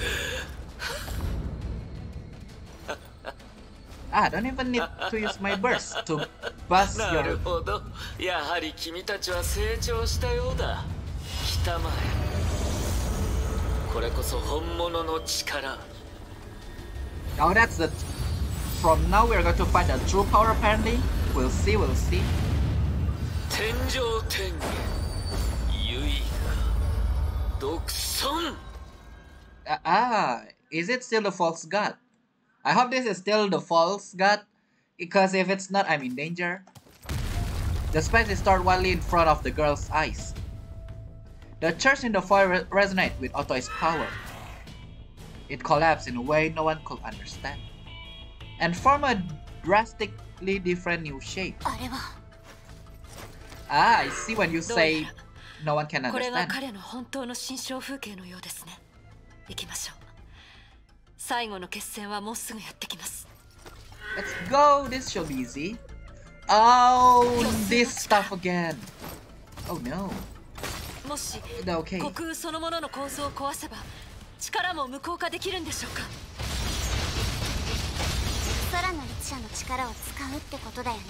Ah, don't even need to use my burst to bust なる your... ほどやはり君たちは成長したようだ来たまえこれこそ本物の力 Oh, that's the... From now we're going to find the true power apparently. We'll see, we'll see. 天上天下唯我独尊 Uh, ah, is it still the false god? I hope this is still the false god, because if it's not, I'm in danger. The spikes start wildly in front of the girl's eyes. The church in the foyer re resonate with Otto's power. It collapsed in a way no one could understand, and form a drastically different new shape. あれは Ah, I see when you say no one can これが understand. 彼の本当の心象風景のようですね行きましょう 最後の決戦はもうすぐやってきます Let's go. This should be easy. Oh, this stuff again. Oh no. もし Okay. 虚空そのものの構造を壊せば力も無効化できるんでしょうか？空の律者の力を使うってことだよね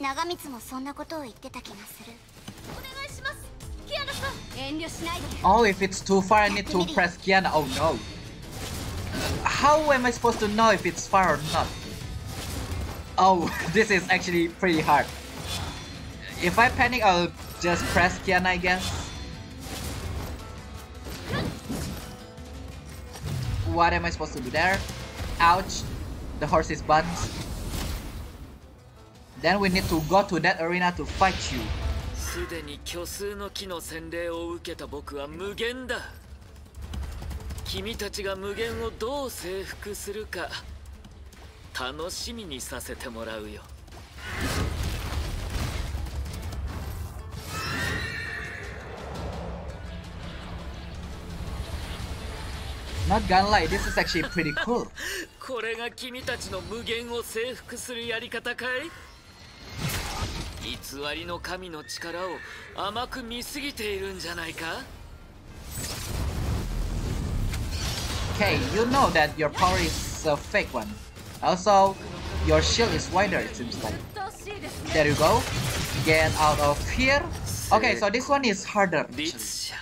長光もそんなことを言ってた気がするお願いしますキアナさん遠慮しないで Oh, if it's too far, I need to press Kiana. Oh no. How am I supposed to know if it's far or not? Oh, this is actually pretty hard. If I panic, I'll just press Kiana, I guess. What am I supposed to do there? Ouch. The horse is buns. Then we need to go to that arena to fight you. すでに虚数の木の洗礼を受けた僕は無限だ 君たちが無限をどう征服するか楽しみにさせてもらうよ。Not gonna lie, this is actually pretty cool. これが君たちの無限を征服するやり方かい？偽りの神の力を甘く見すぎているんじゃないか？Okay, you know that your power is a fake one. Also, your shield is wider, it seems like. There you go. Get out of here. Okay, so this one is harder. 律者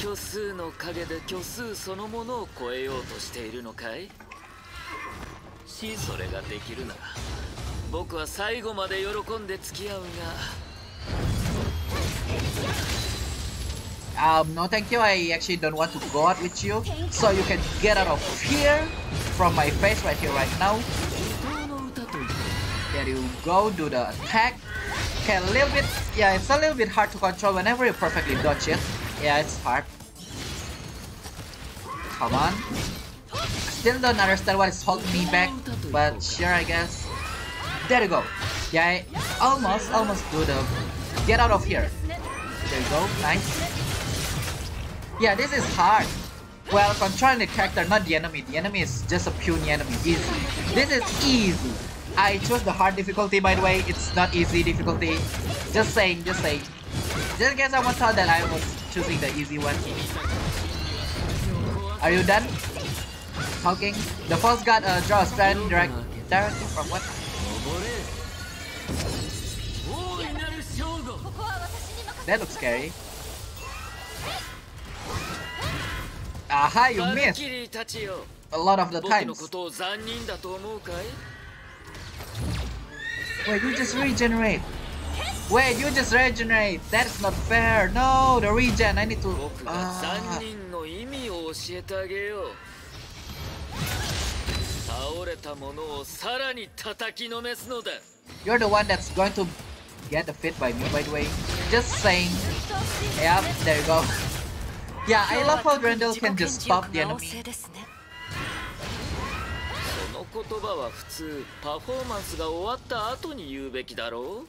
虚数の影で虚数そのものを超えようとしているのかいしそれができるなら僕は最後まで喜んで付き合うが Um, no thank you, I actually don't want to go out with you. So you can get out of here from my face right here right now. There you go, do the attack. Okay, a little bit, yeah, it's a little bit hard to control whenever you perfectly dodge it. Yeah, it's hard. Come on. Still don't understand what is holding me back, but sure, I guess. There you go. Yeah, I almost, almost do the... Get out of here. There you go, nice. Yeah, this is hard. Well, controlling the character, not the enemy. The enemy is just a puny enemy. Easy. This is easy. I chose the hard difficulty, by the way. It's not easy difficulty. Just saying, just saying. Just in case someone thought that I was choosing the easy one. Are you done? Talking? The first got a uh, draw strand direct directly from what? That looks scary. Aha, you missed. A lot of the times. Wait, you just regenerate. Wait, you just regenerate. That's not fair. No, the regen. I need to. Ah. You're the one that's going to get the fit by me, by the way. Just saying. Yep, there you go. Yeah, I love how Grendel can just stop the 能 enemy. 性ですねその言葉は普通パフォーマンスが終わった後に言うべきだろう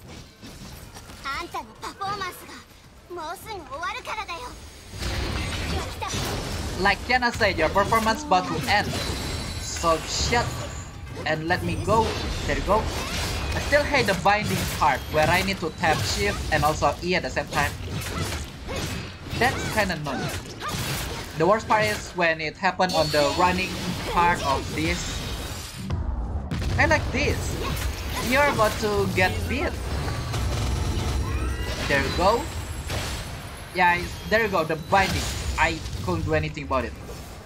あんたのパフォーマンスがもうすぐ終わるからだよ来た Like Kiana said, your performance about to end. So shut and let me go. There you go. I still hate the binding part where I need to tap shift and also E at the same time. That's kinda annoying. The worst part is when it happened on the running part of this. I like this. You're about to get beat. There you go. Yeah, there you go, the binding. I couldn't do anything about it.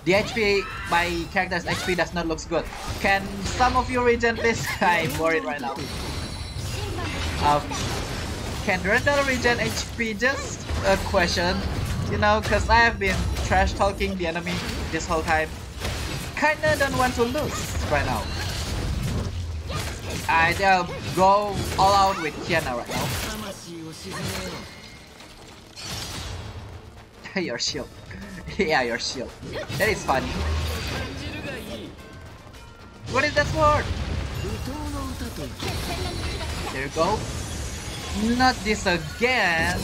The HP, my character's HP does not look good. Can some of you regen please? I'm worried right now. Um, can Randall regen HP? Just a question. You know, cause I have been trash talking the enemy this whole time. Kinda don't want to lose right now. I will go all out with Kiana right now. your shield. yeah, your shield. That is funny. What is that sword? There you go. Not this again.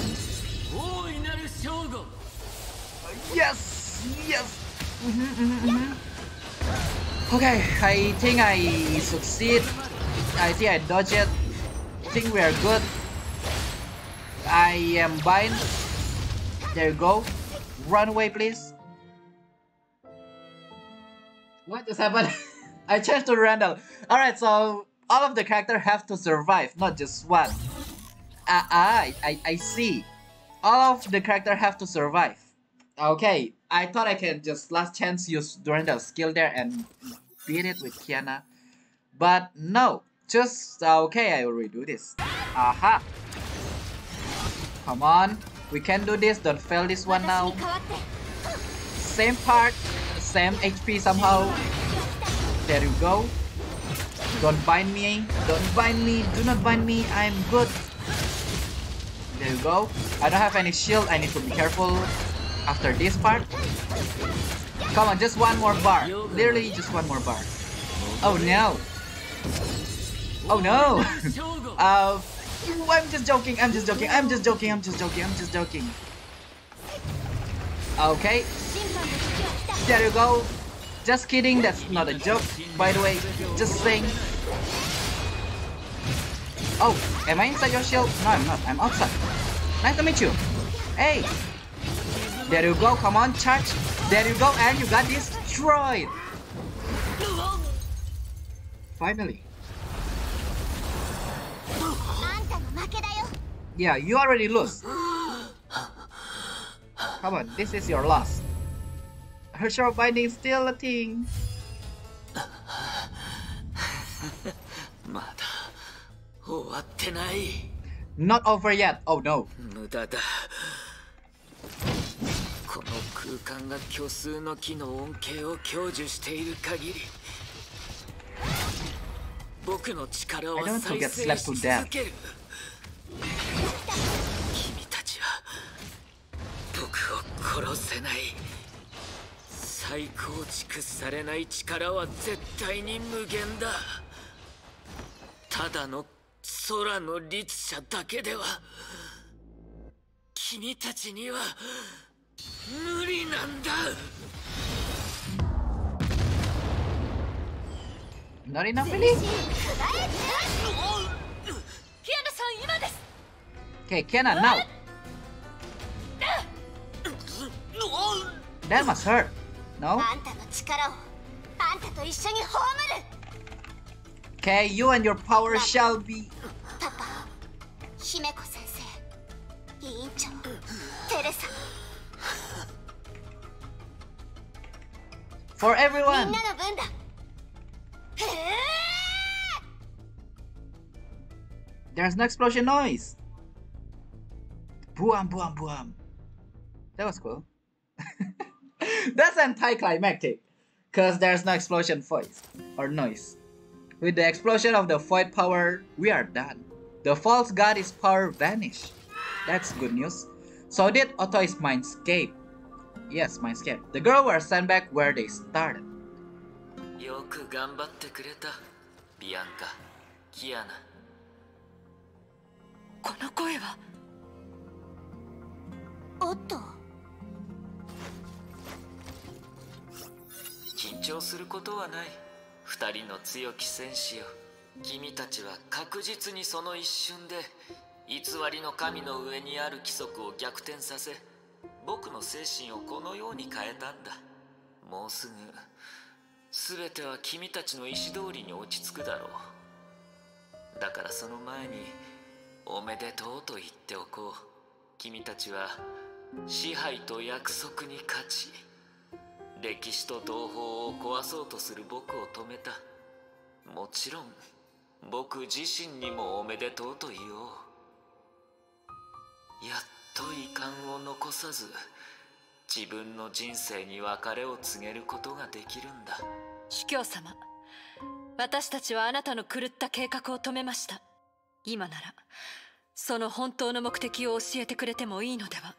Yes! Yes! Mm -hmm, mm -hmm, mm -hmm. Okay, I think I succeed. I think I dodge it. I think we are good. I am bind. There you go. Run away, please. What just happened? I changed to Randall. Alright, so all of the characters have to survive, not just one. Ah, uh, I, I, I see. All of the characters have to survive. Okay, I thought I can just last chance use Randall's skill there and beat it with Kiana. But no, just uh, okay, I will redo this. Aha! Come on, we can do this, don't fail this one now. Same part, same HP somehow. There you go. Don't bind me, don't bind me, do not bind me, I'm good. There you go. I don't have any shield, I need to be careful after this part. Come on, just one more bar. Literally just one more bar. Oh no. Oh no. uh, I'm just joking, I'm just joking, I'm just joking, I'm just joking, I'm just joking. Okay. There you go. Just kidding, that's not a joke, by the way. Just saying. Oh, am I inside your shield? No, I'm not. I'm outside. Nice to meet you. Hey, there you go, come on, charge. There you go, and you got destroyed. Finally. Yeah, you already lose. Come on, this is your loss. Her short binding still a thing. Not over yet. Oh no. この空間が虚数の木の恩恵を享受している限り僕の力を再生し続ける君たちは僕を殺せない。再構築されない力は絶対に無限だ。ただの空の律者だけでは君たちには無理なんだ Not enough really? Okay, Kiana, now! That must hurt, no? Okay, you and your power shall be... Papa, 姫子先生、委員長、テレサ For everyone! There's no explosion noise! Boom, boom, boom. That was cool. That's anticlimactic. Cause there's no explosion voice or noise. With the explosion of the void power, we are done. The false goddess power vanished. That's good news. So did Otoi's mindscape. Yes, mindscape. The girl were sent back where they started. よく頑張ってくれた、ビアンカ、キアナ。この声はおっと緊張することはない二人の強き戦士よ君たちは確実にその一瞬で偽りの神の上にある規則を逆転させ僕の精神をこのように変えたんだ。もうすぐ全ては君たちの意志通りに落ち着くだろう。だからその前におめでとうと言っておこう。君たちは支配と約束に勝ち歴史と同胞を壊そうとする僕を止めた。もちろん僕自身にもおめでとうと言おう。やっと遺憾を残さず自分の人生に別れを告げることができるんだ。主教様私たちはあなたの狂った計画を止めました。今ならその本当の目的を教えてくれてもいいのでは。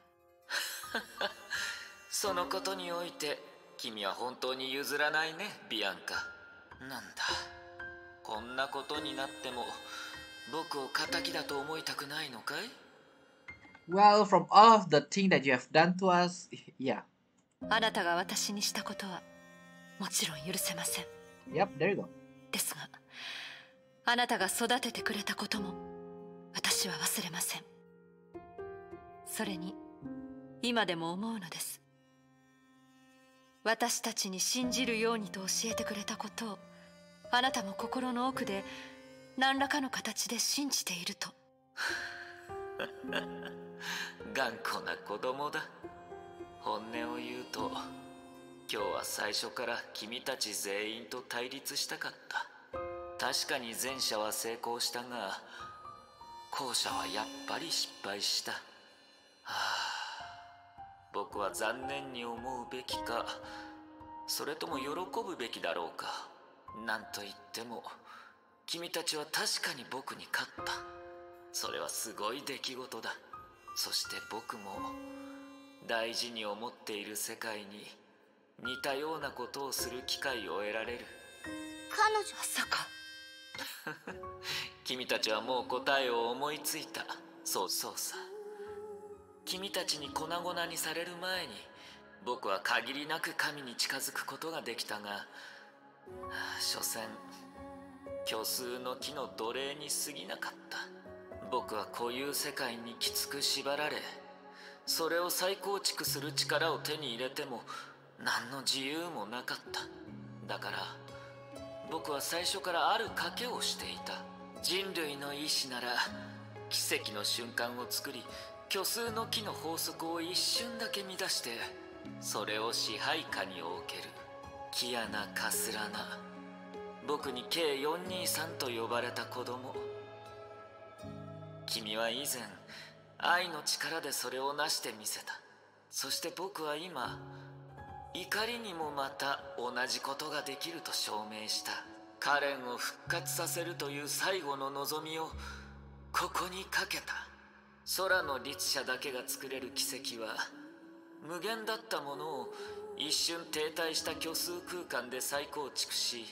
そのことにおいて君は本当に譲らないねビアンカ。なんだこんなことになっても僕を敵だと思いたくないのかい？Well, from all of the things that you have done to us, yeah. あなたが私にしたことはもちろん許せません Yep, there you go. ですがあなたが育ててくれたことも私は忘れませんそれに今でも思うのです私たちに信じるようにと教えてくれたことをあなたも心の奥で何らかの形で信じていると頑固な子供だ。本音を言うと今日は最初から君たち全員と対立したかった。確かに前者は成功したが後者はやっぱり失敗した。はあ僕は残念に思うべきかそれとも喜ぶべきだろうか。なんと言っても君たちは確かに僕に勝った。それはすごい出来事だ。そして僕も大事に思っている世界に似たようなことをする機会を得られる。彼女まさか。君たちはもう答えを思いついた。そうそうさ。君たちに粉々にされる前に僕は限りなく神に近づくことができたがはあ所詮虚数の木の奴隷に過ぎなかった僕は固有世界にきつく縛られそれを再構築する力を手に入れても何の自由もなかった。だから僕は最初からある賭けをしていた。人類の意志なら奇跡の瞬間を作り虚数の木の法則を一瞬だけ乱してそれを支配下に置ける。キアナ・カスラナ。僕に計423と呼ばれた子供。君は以前愛の力でそれを成してみせた。そして僕は今怒りにもまた同じことができると証明した。カレンを復活させるという最後の望みをここにかけた。空の律者だけが作れる奇跡は無限だったものを一瞬停滞した虚数空間で再構築し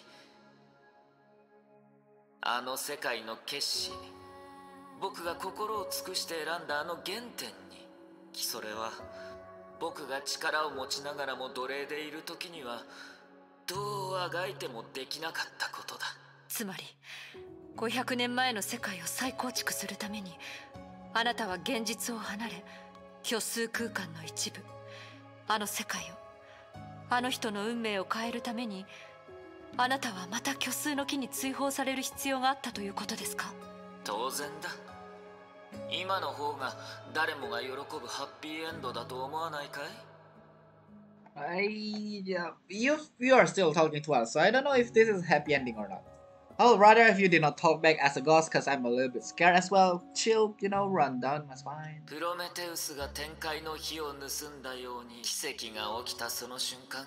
あの世界の決心僕が心を尽くして選んだあの原点にそれは僕が力を持ちながらも奴隷でいる時にはどうあがいてもできなかったことだ。つまり500年前の世界を再構築するためにあなたは現実を離れ虚数空間の一部あの世界をあの人の運命を変えるためにあなたはまた虚数の木に追放される必要があったということですか？当然だ今の方が誰もが喜ぶハッピーエンドだと思わないかい I yeah, you you are still talking to us, so I don't know if this is a happy ending or not. I'll rather if you did not talk back as a ghost, cause I'm a little bit scared as well. Chill, you know, run down, that's fine. プロメテウスが天界の火を盗んだように奇跡が起きたその瞬間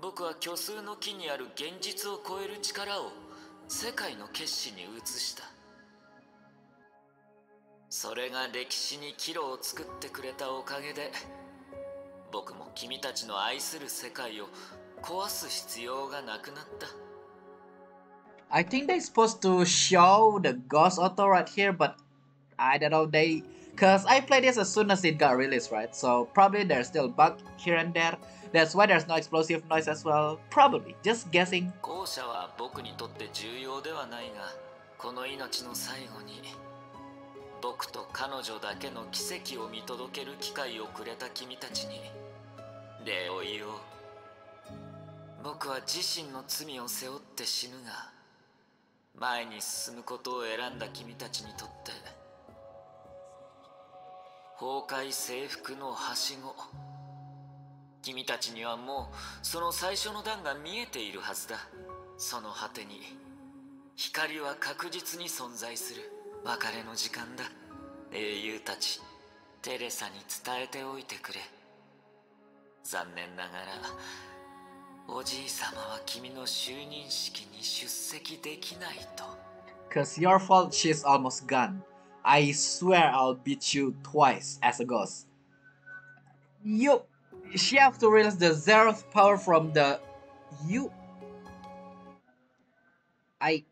僕は虚数の木にある現実を超える力を世界の決心に移したそれが歴史に岐路を作ってくれたおかげで僕も君たちの愛する世界を壊す必要がなくなった I think they're supposed to show the ghost auto right here, but I don't know, they... Cause I played this as soon as it got released, right? So probably there's still bug here and there. That's why there's no explosive noise as well. Probably, just guessing. 後者は僕にとって重要ではないがこの命の最後に僕と彼女だけの奇跡を見届ける機会をくれた君たちに礼を言おう。僕は自身の罪を背負って死ぬが前に進むことを選んだ君たちにとって崩壊征服のはしご。君たちにはもうその最初の段が見えているはずだ。その果てに光は確実に存在する。別れの時間だ英雄たちテレサに伝えておいてくれ残念ながらおじい様は君の就任式に出席できないと Cause your fault she's almost gone. I swear I'll beat you twice as a ghost. You she have to release the zeroth power from the you I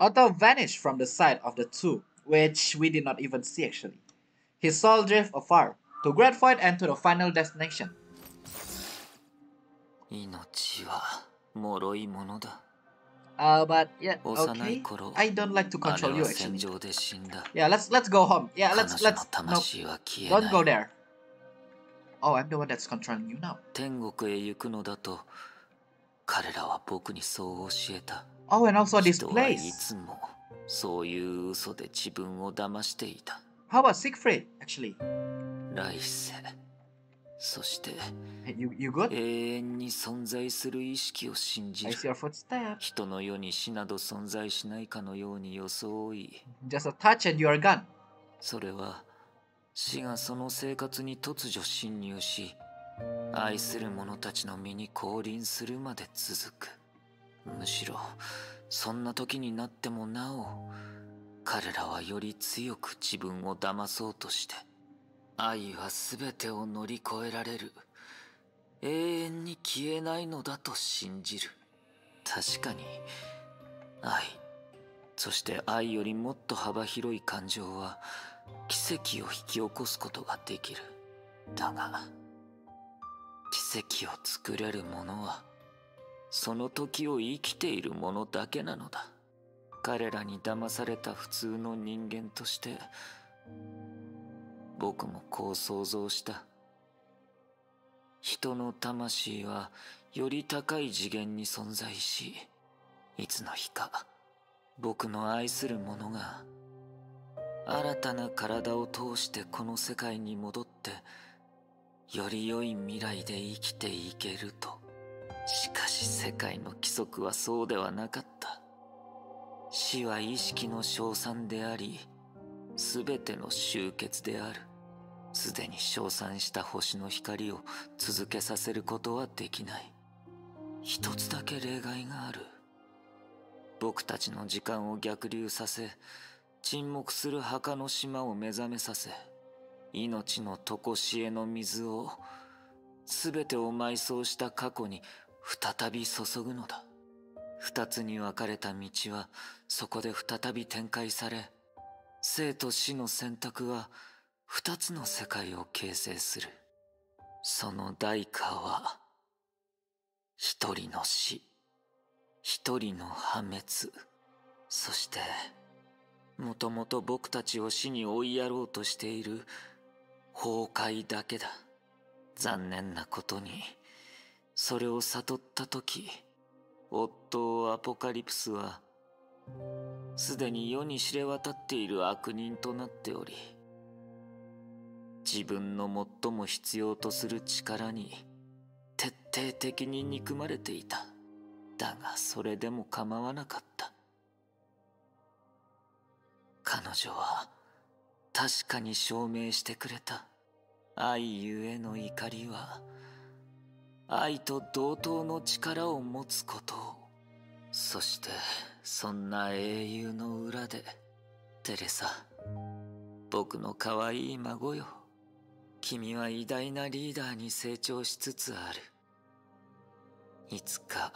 Otto vanished from the sight of the two, which we did not even see actually. His soul drifted afar, to Great Void and to the final destination. 命は脆いものだ Uh, but yeah, 幼 okay. い頃 I don't like to 姉 control you は戦 actually. 場で死んだ Yeah, let's let's go home. Yeah, 彼 let's 女の let's no, 魂は消え don't な go い there. Oh, I'm the one that's controlling you now. 天国へ行くのだと彼らは僕にそう教えた Oh, and also this 人はい place. つもそういう嘘で自分を騙していた How about Siegfried actually? 来世そして Hey, you you good? 永遠に存在する意識を信じる.人の世に死など存在しないかのように装い Just a touch and you are gone. それは死がその生活に突如侵入し愛する者たちの身に降臨するまで続くむしろそんな時になってもなお彼らはより強く自分を騙そうとして愛は全てを乗り越えられる。永遠に消えないのだと信じる。確かに愛。そして愛よりもっと幅広い感情は奇跡を引き起こすことができる。だが奇跡を作れるものはその時を生きているものだけなのだ。彼らに騙された普通の人間として僕もこう想像した。人の魂はより高い次元に存在しいつの日か僕の愛する者が新たな体を通してこの世界に戻ってより良い未来で生きていけると。しかし世界の規則はそうではなかった。死は意識の称賛であり全ての終結である。すでに称賛した星の光を続けさせることはできない。一つだけ例外がある。僕たちの時間を逆流させ沈黙する墓の島を目覚めさせ命の常しえの水を全てを埋葬した過去に再び注ぐのだ。二つに分かれた道はそこで再び展開され生と死の選択は二つの世界を形成する。その代価は一人の死一人の破滅そしてもともと僕たちを死に追いやろうとしている崩壊だけだ。残念なことに。それを悟った時夫アポカリプスはすでに世に知れ渡っている悪人となっており自分の最も必要とする力に徹底的に憎まれていた。だがそれでも構わなかった。彼女は確かに証明してくれた。愛ゆえの怒りは愛と同等の力を持つこと。をそしてそんな英雄の裏でテレサ僕の可愛い孫よ。君は偉大なリーダーに成長しつつある。いつか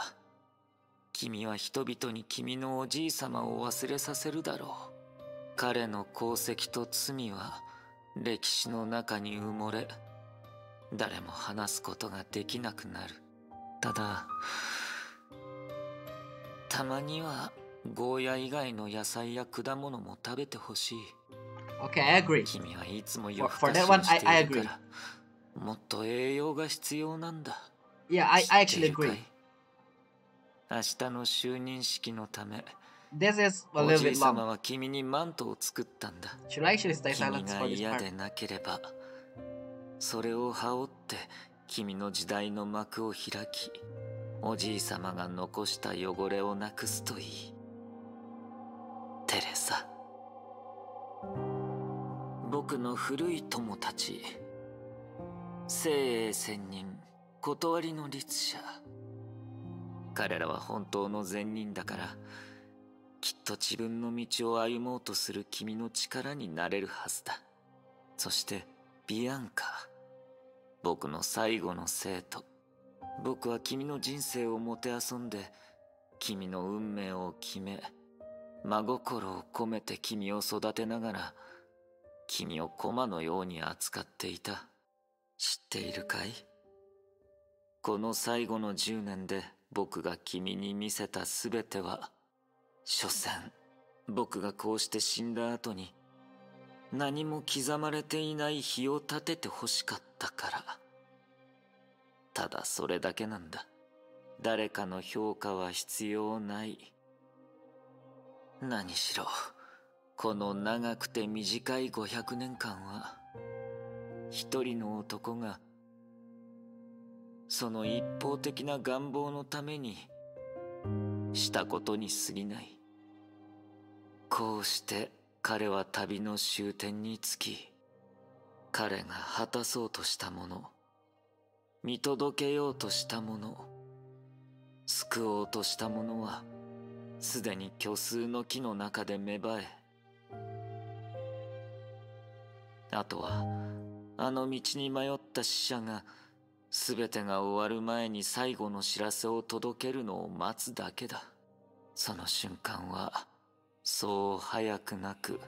君は人々に君のおじい様を忘れさせるだろう。彼の功績と罪は歴史の中に埋もれ誰も話すことができなくなるただたまにはゴーヤ以外の野菜や果物も食べてほしい Okay, I agree. 君はいつも夜更かしをしているからもっと栄養が必要なんだ Yeah, I, I actually agree. い明日の就任式のため This is a お little じい bit 様 long. は君にマントを作ったんだ Should I actually stay 君 silent が for this 嫌 part? でなければそれを羽織って君の時代の幕を開きおじいさまが残した汚れをなくすといい。テレサ。僕の古い友達精鋭仙人断りの律者。彼らは本当の善人だからきっと自分の道を歩もうとする君の力になれるはずだ。そしてビアンカ。僕の最後の生徒。僕は君の人生をもてあそんで君の運命を決め真心を込めて君を育てながら君を駒のように扱っていた。知っているかい？この最後の10年で僕が君に見せた全ては所詮僕がこうして死んだ後に何も刻まれていない日を立てて欲しかったから。ただそれだけなんだ。誰かの評価は必要ない。何しろこの長くて短い500年間は一人の男がその一方的な願望のためにしたことに過ぎない。こうして彼は旅の終点につき彼が果たそうとしたもの見届けようとしたもの救おうとしたものはすでに虚数の木の中で芽生えあとはあの道に迷った死者が全てが終わる前に最後の知らせを届けるのを待つだけだ。その瞬間はそう早くなく。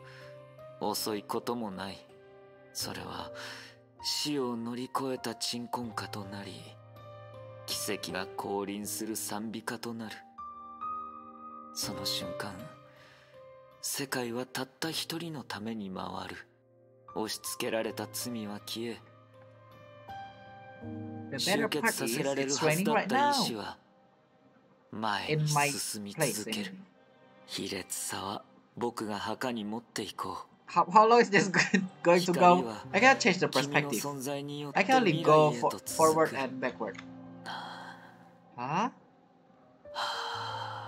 遅いこともない。それは死を乗り越えた鎮魂歌となり奇跡が降臨する賛美歌となる。その瞬間世界はたった一人のために回る。押し付けられた罪は消え集結させられるはずだった意志は前に進み.続ける卑劣さは僕が墓に持っていこう How, how long is this going to 光 go? は I cannot change the perspective. I can only 未 go for, と forward and backward. は Huh?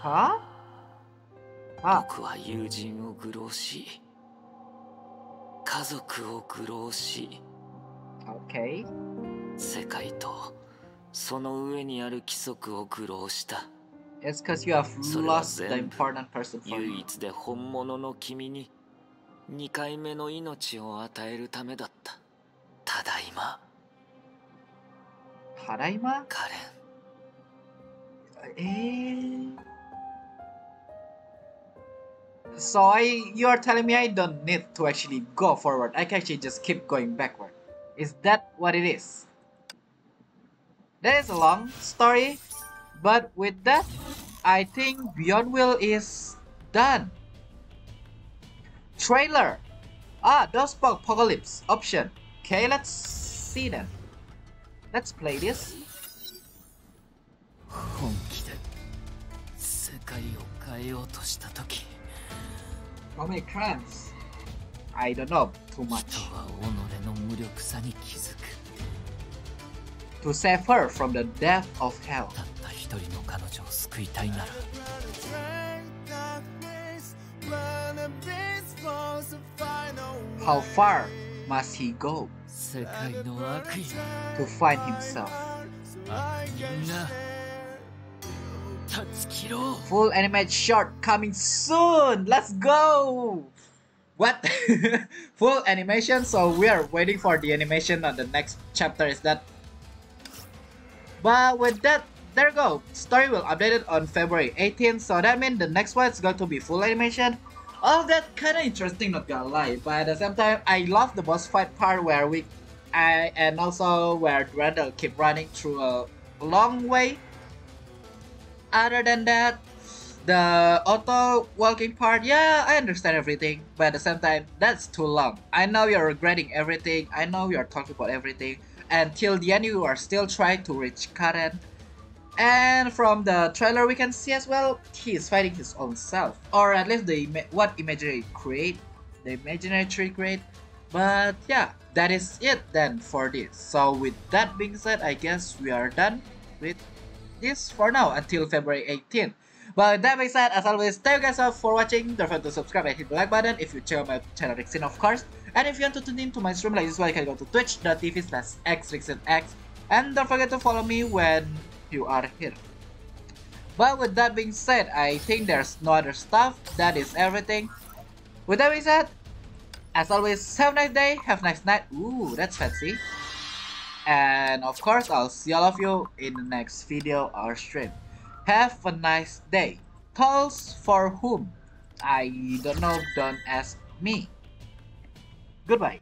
あ Huh? Ah, 僕は友人を愚弄し家族を愚弄し okay. 世界とその上にある規則を愚弄した It's because you have それは lost the 全部 important person for 唯 you. 一で本物の君に2回目の命を与えるためだったただいま Tadaima? カレン Eh. So I, you are telling me I don't need to actually go forward. I can actually just keep going backward. Is that what it is? That is a long story, but with that, I think Beyond Will is done. Trailer. Ah, Dustbug Apocalypse option. Okay, let's see then. Let's play this. 本気で世界を変えようとした時 How many crimes? I don't know too 人 much. は己の無力さに気づく To save her from the death of hell. たった 一人の彼女を救いたいなら How far must he go 世界の悪意 to find himself? みんな断ち切ろう Full animated short coming soon. Let's go. What? Full animation. So we are waiting for the animation on the next chapter. Is that? But with that, there you go. Story will update it on February 18th. So that means the next one is going to be full animation. All that kind of interesting, not gonna lie. But at the same time, I love the boss fight part where we, I and also where Randall keep running through a long way other than that the auto walking part yeah i understand everything but at the same time that's too long i know you're regretting everything i know you're talking about everything and till the end you are still trying to reach karen and from the trailer we can see as well he is fighting his own self or at least the what imagery create the imaginary tree create But yeah, that is it then for this. So with that being said, I guess we are done with this for now until February 18th. But with that being said, as always, thank you guys all for watching. Don't forget to subscribe and hit the like button if you check out my channel Rixin, of course. And if you want to tune in to my stream like this, well, you can go to twitch.tv slash xrixinx. And don't forget to follow me when you are here. But with that being said, I think there's no other stuff. That is everything. With that being said, as always, have a nice day, have a nice night. Ooh, that's fancy. And of course, I'll see all of you in the next video or stream. Have a nice day. Calls for whom? I don't know, don't ask me. Goodbye.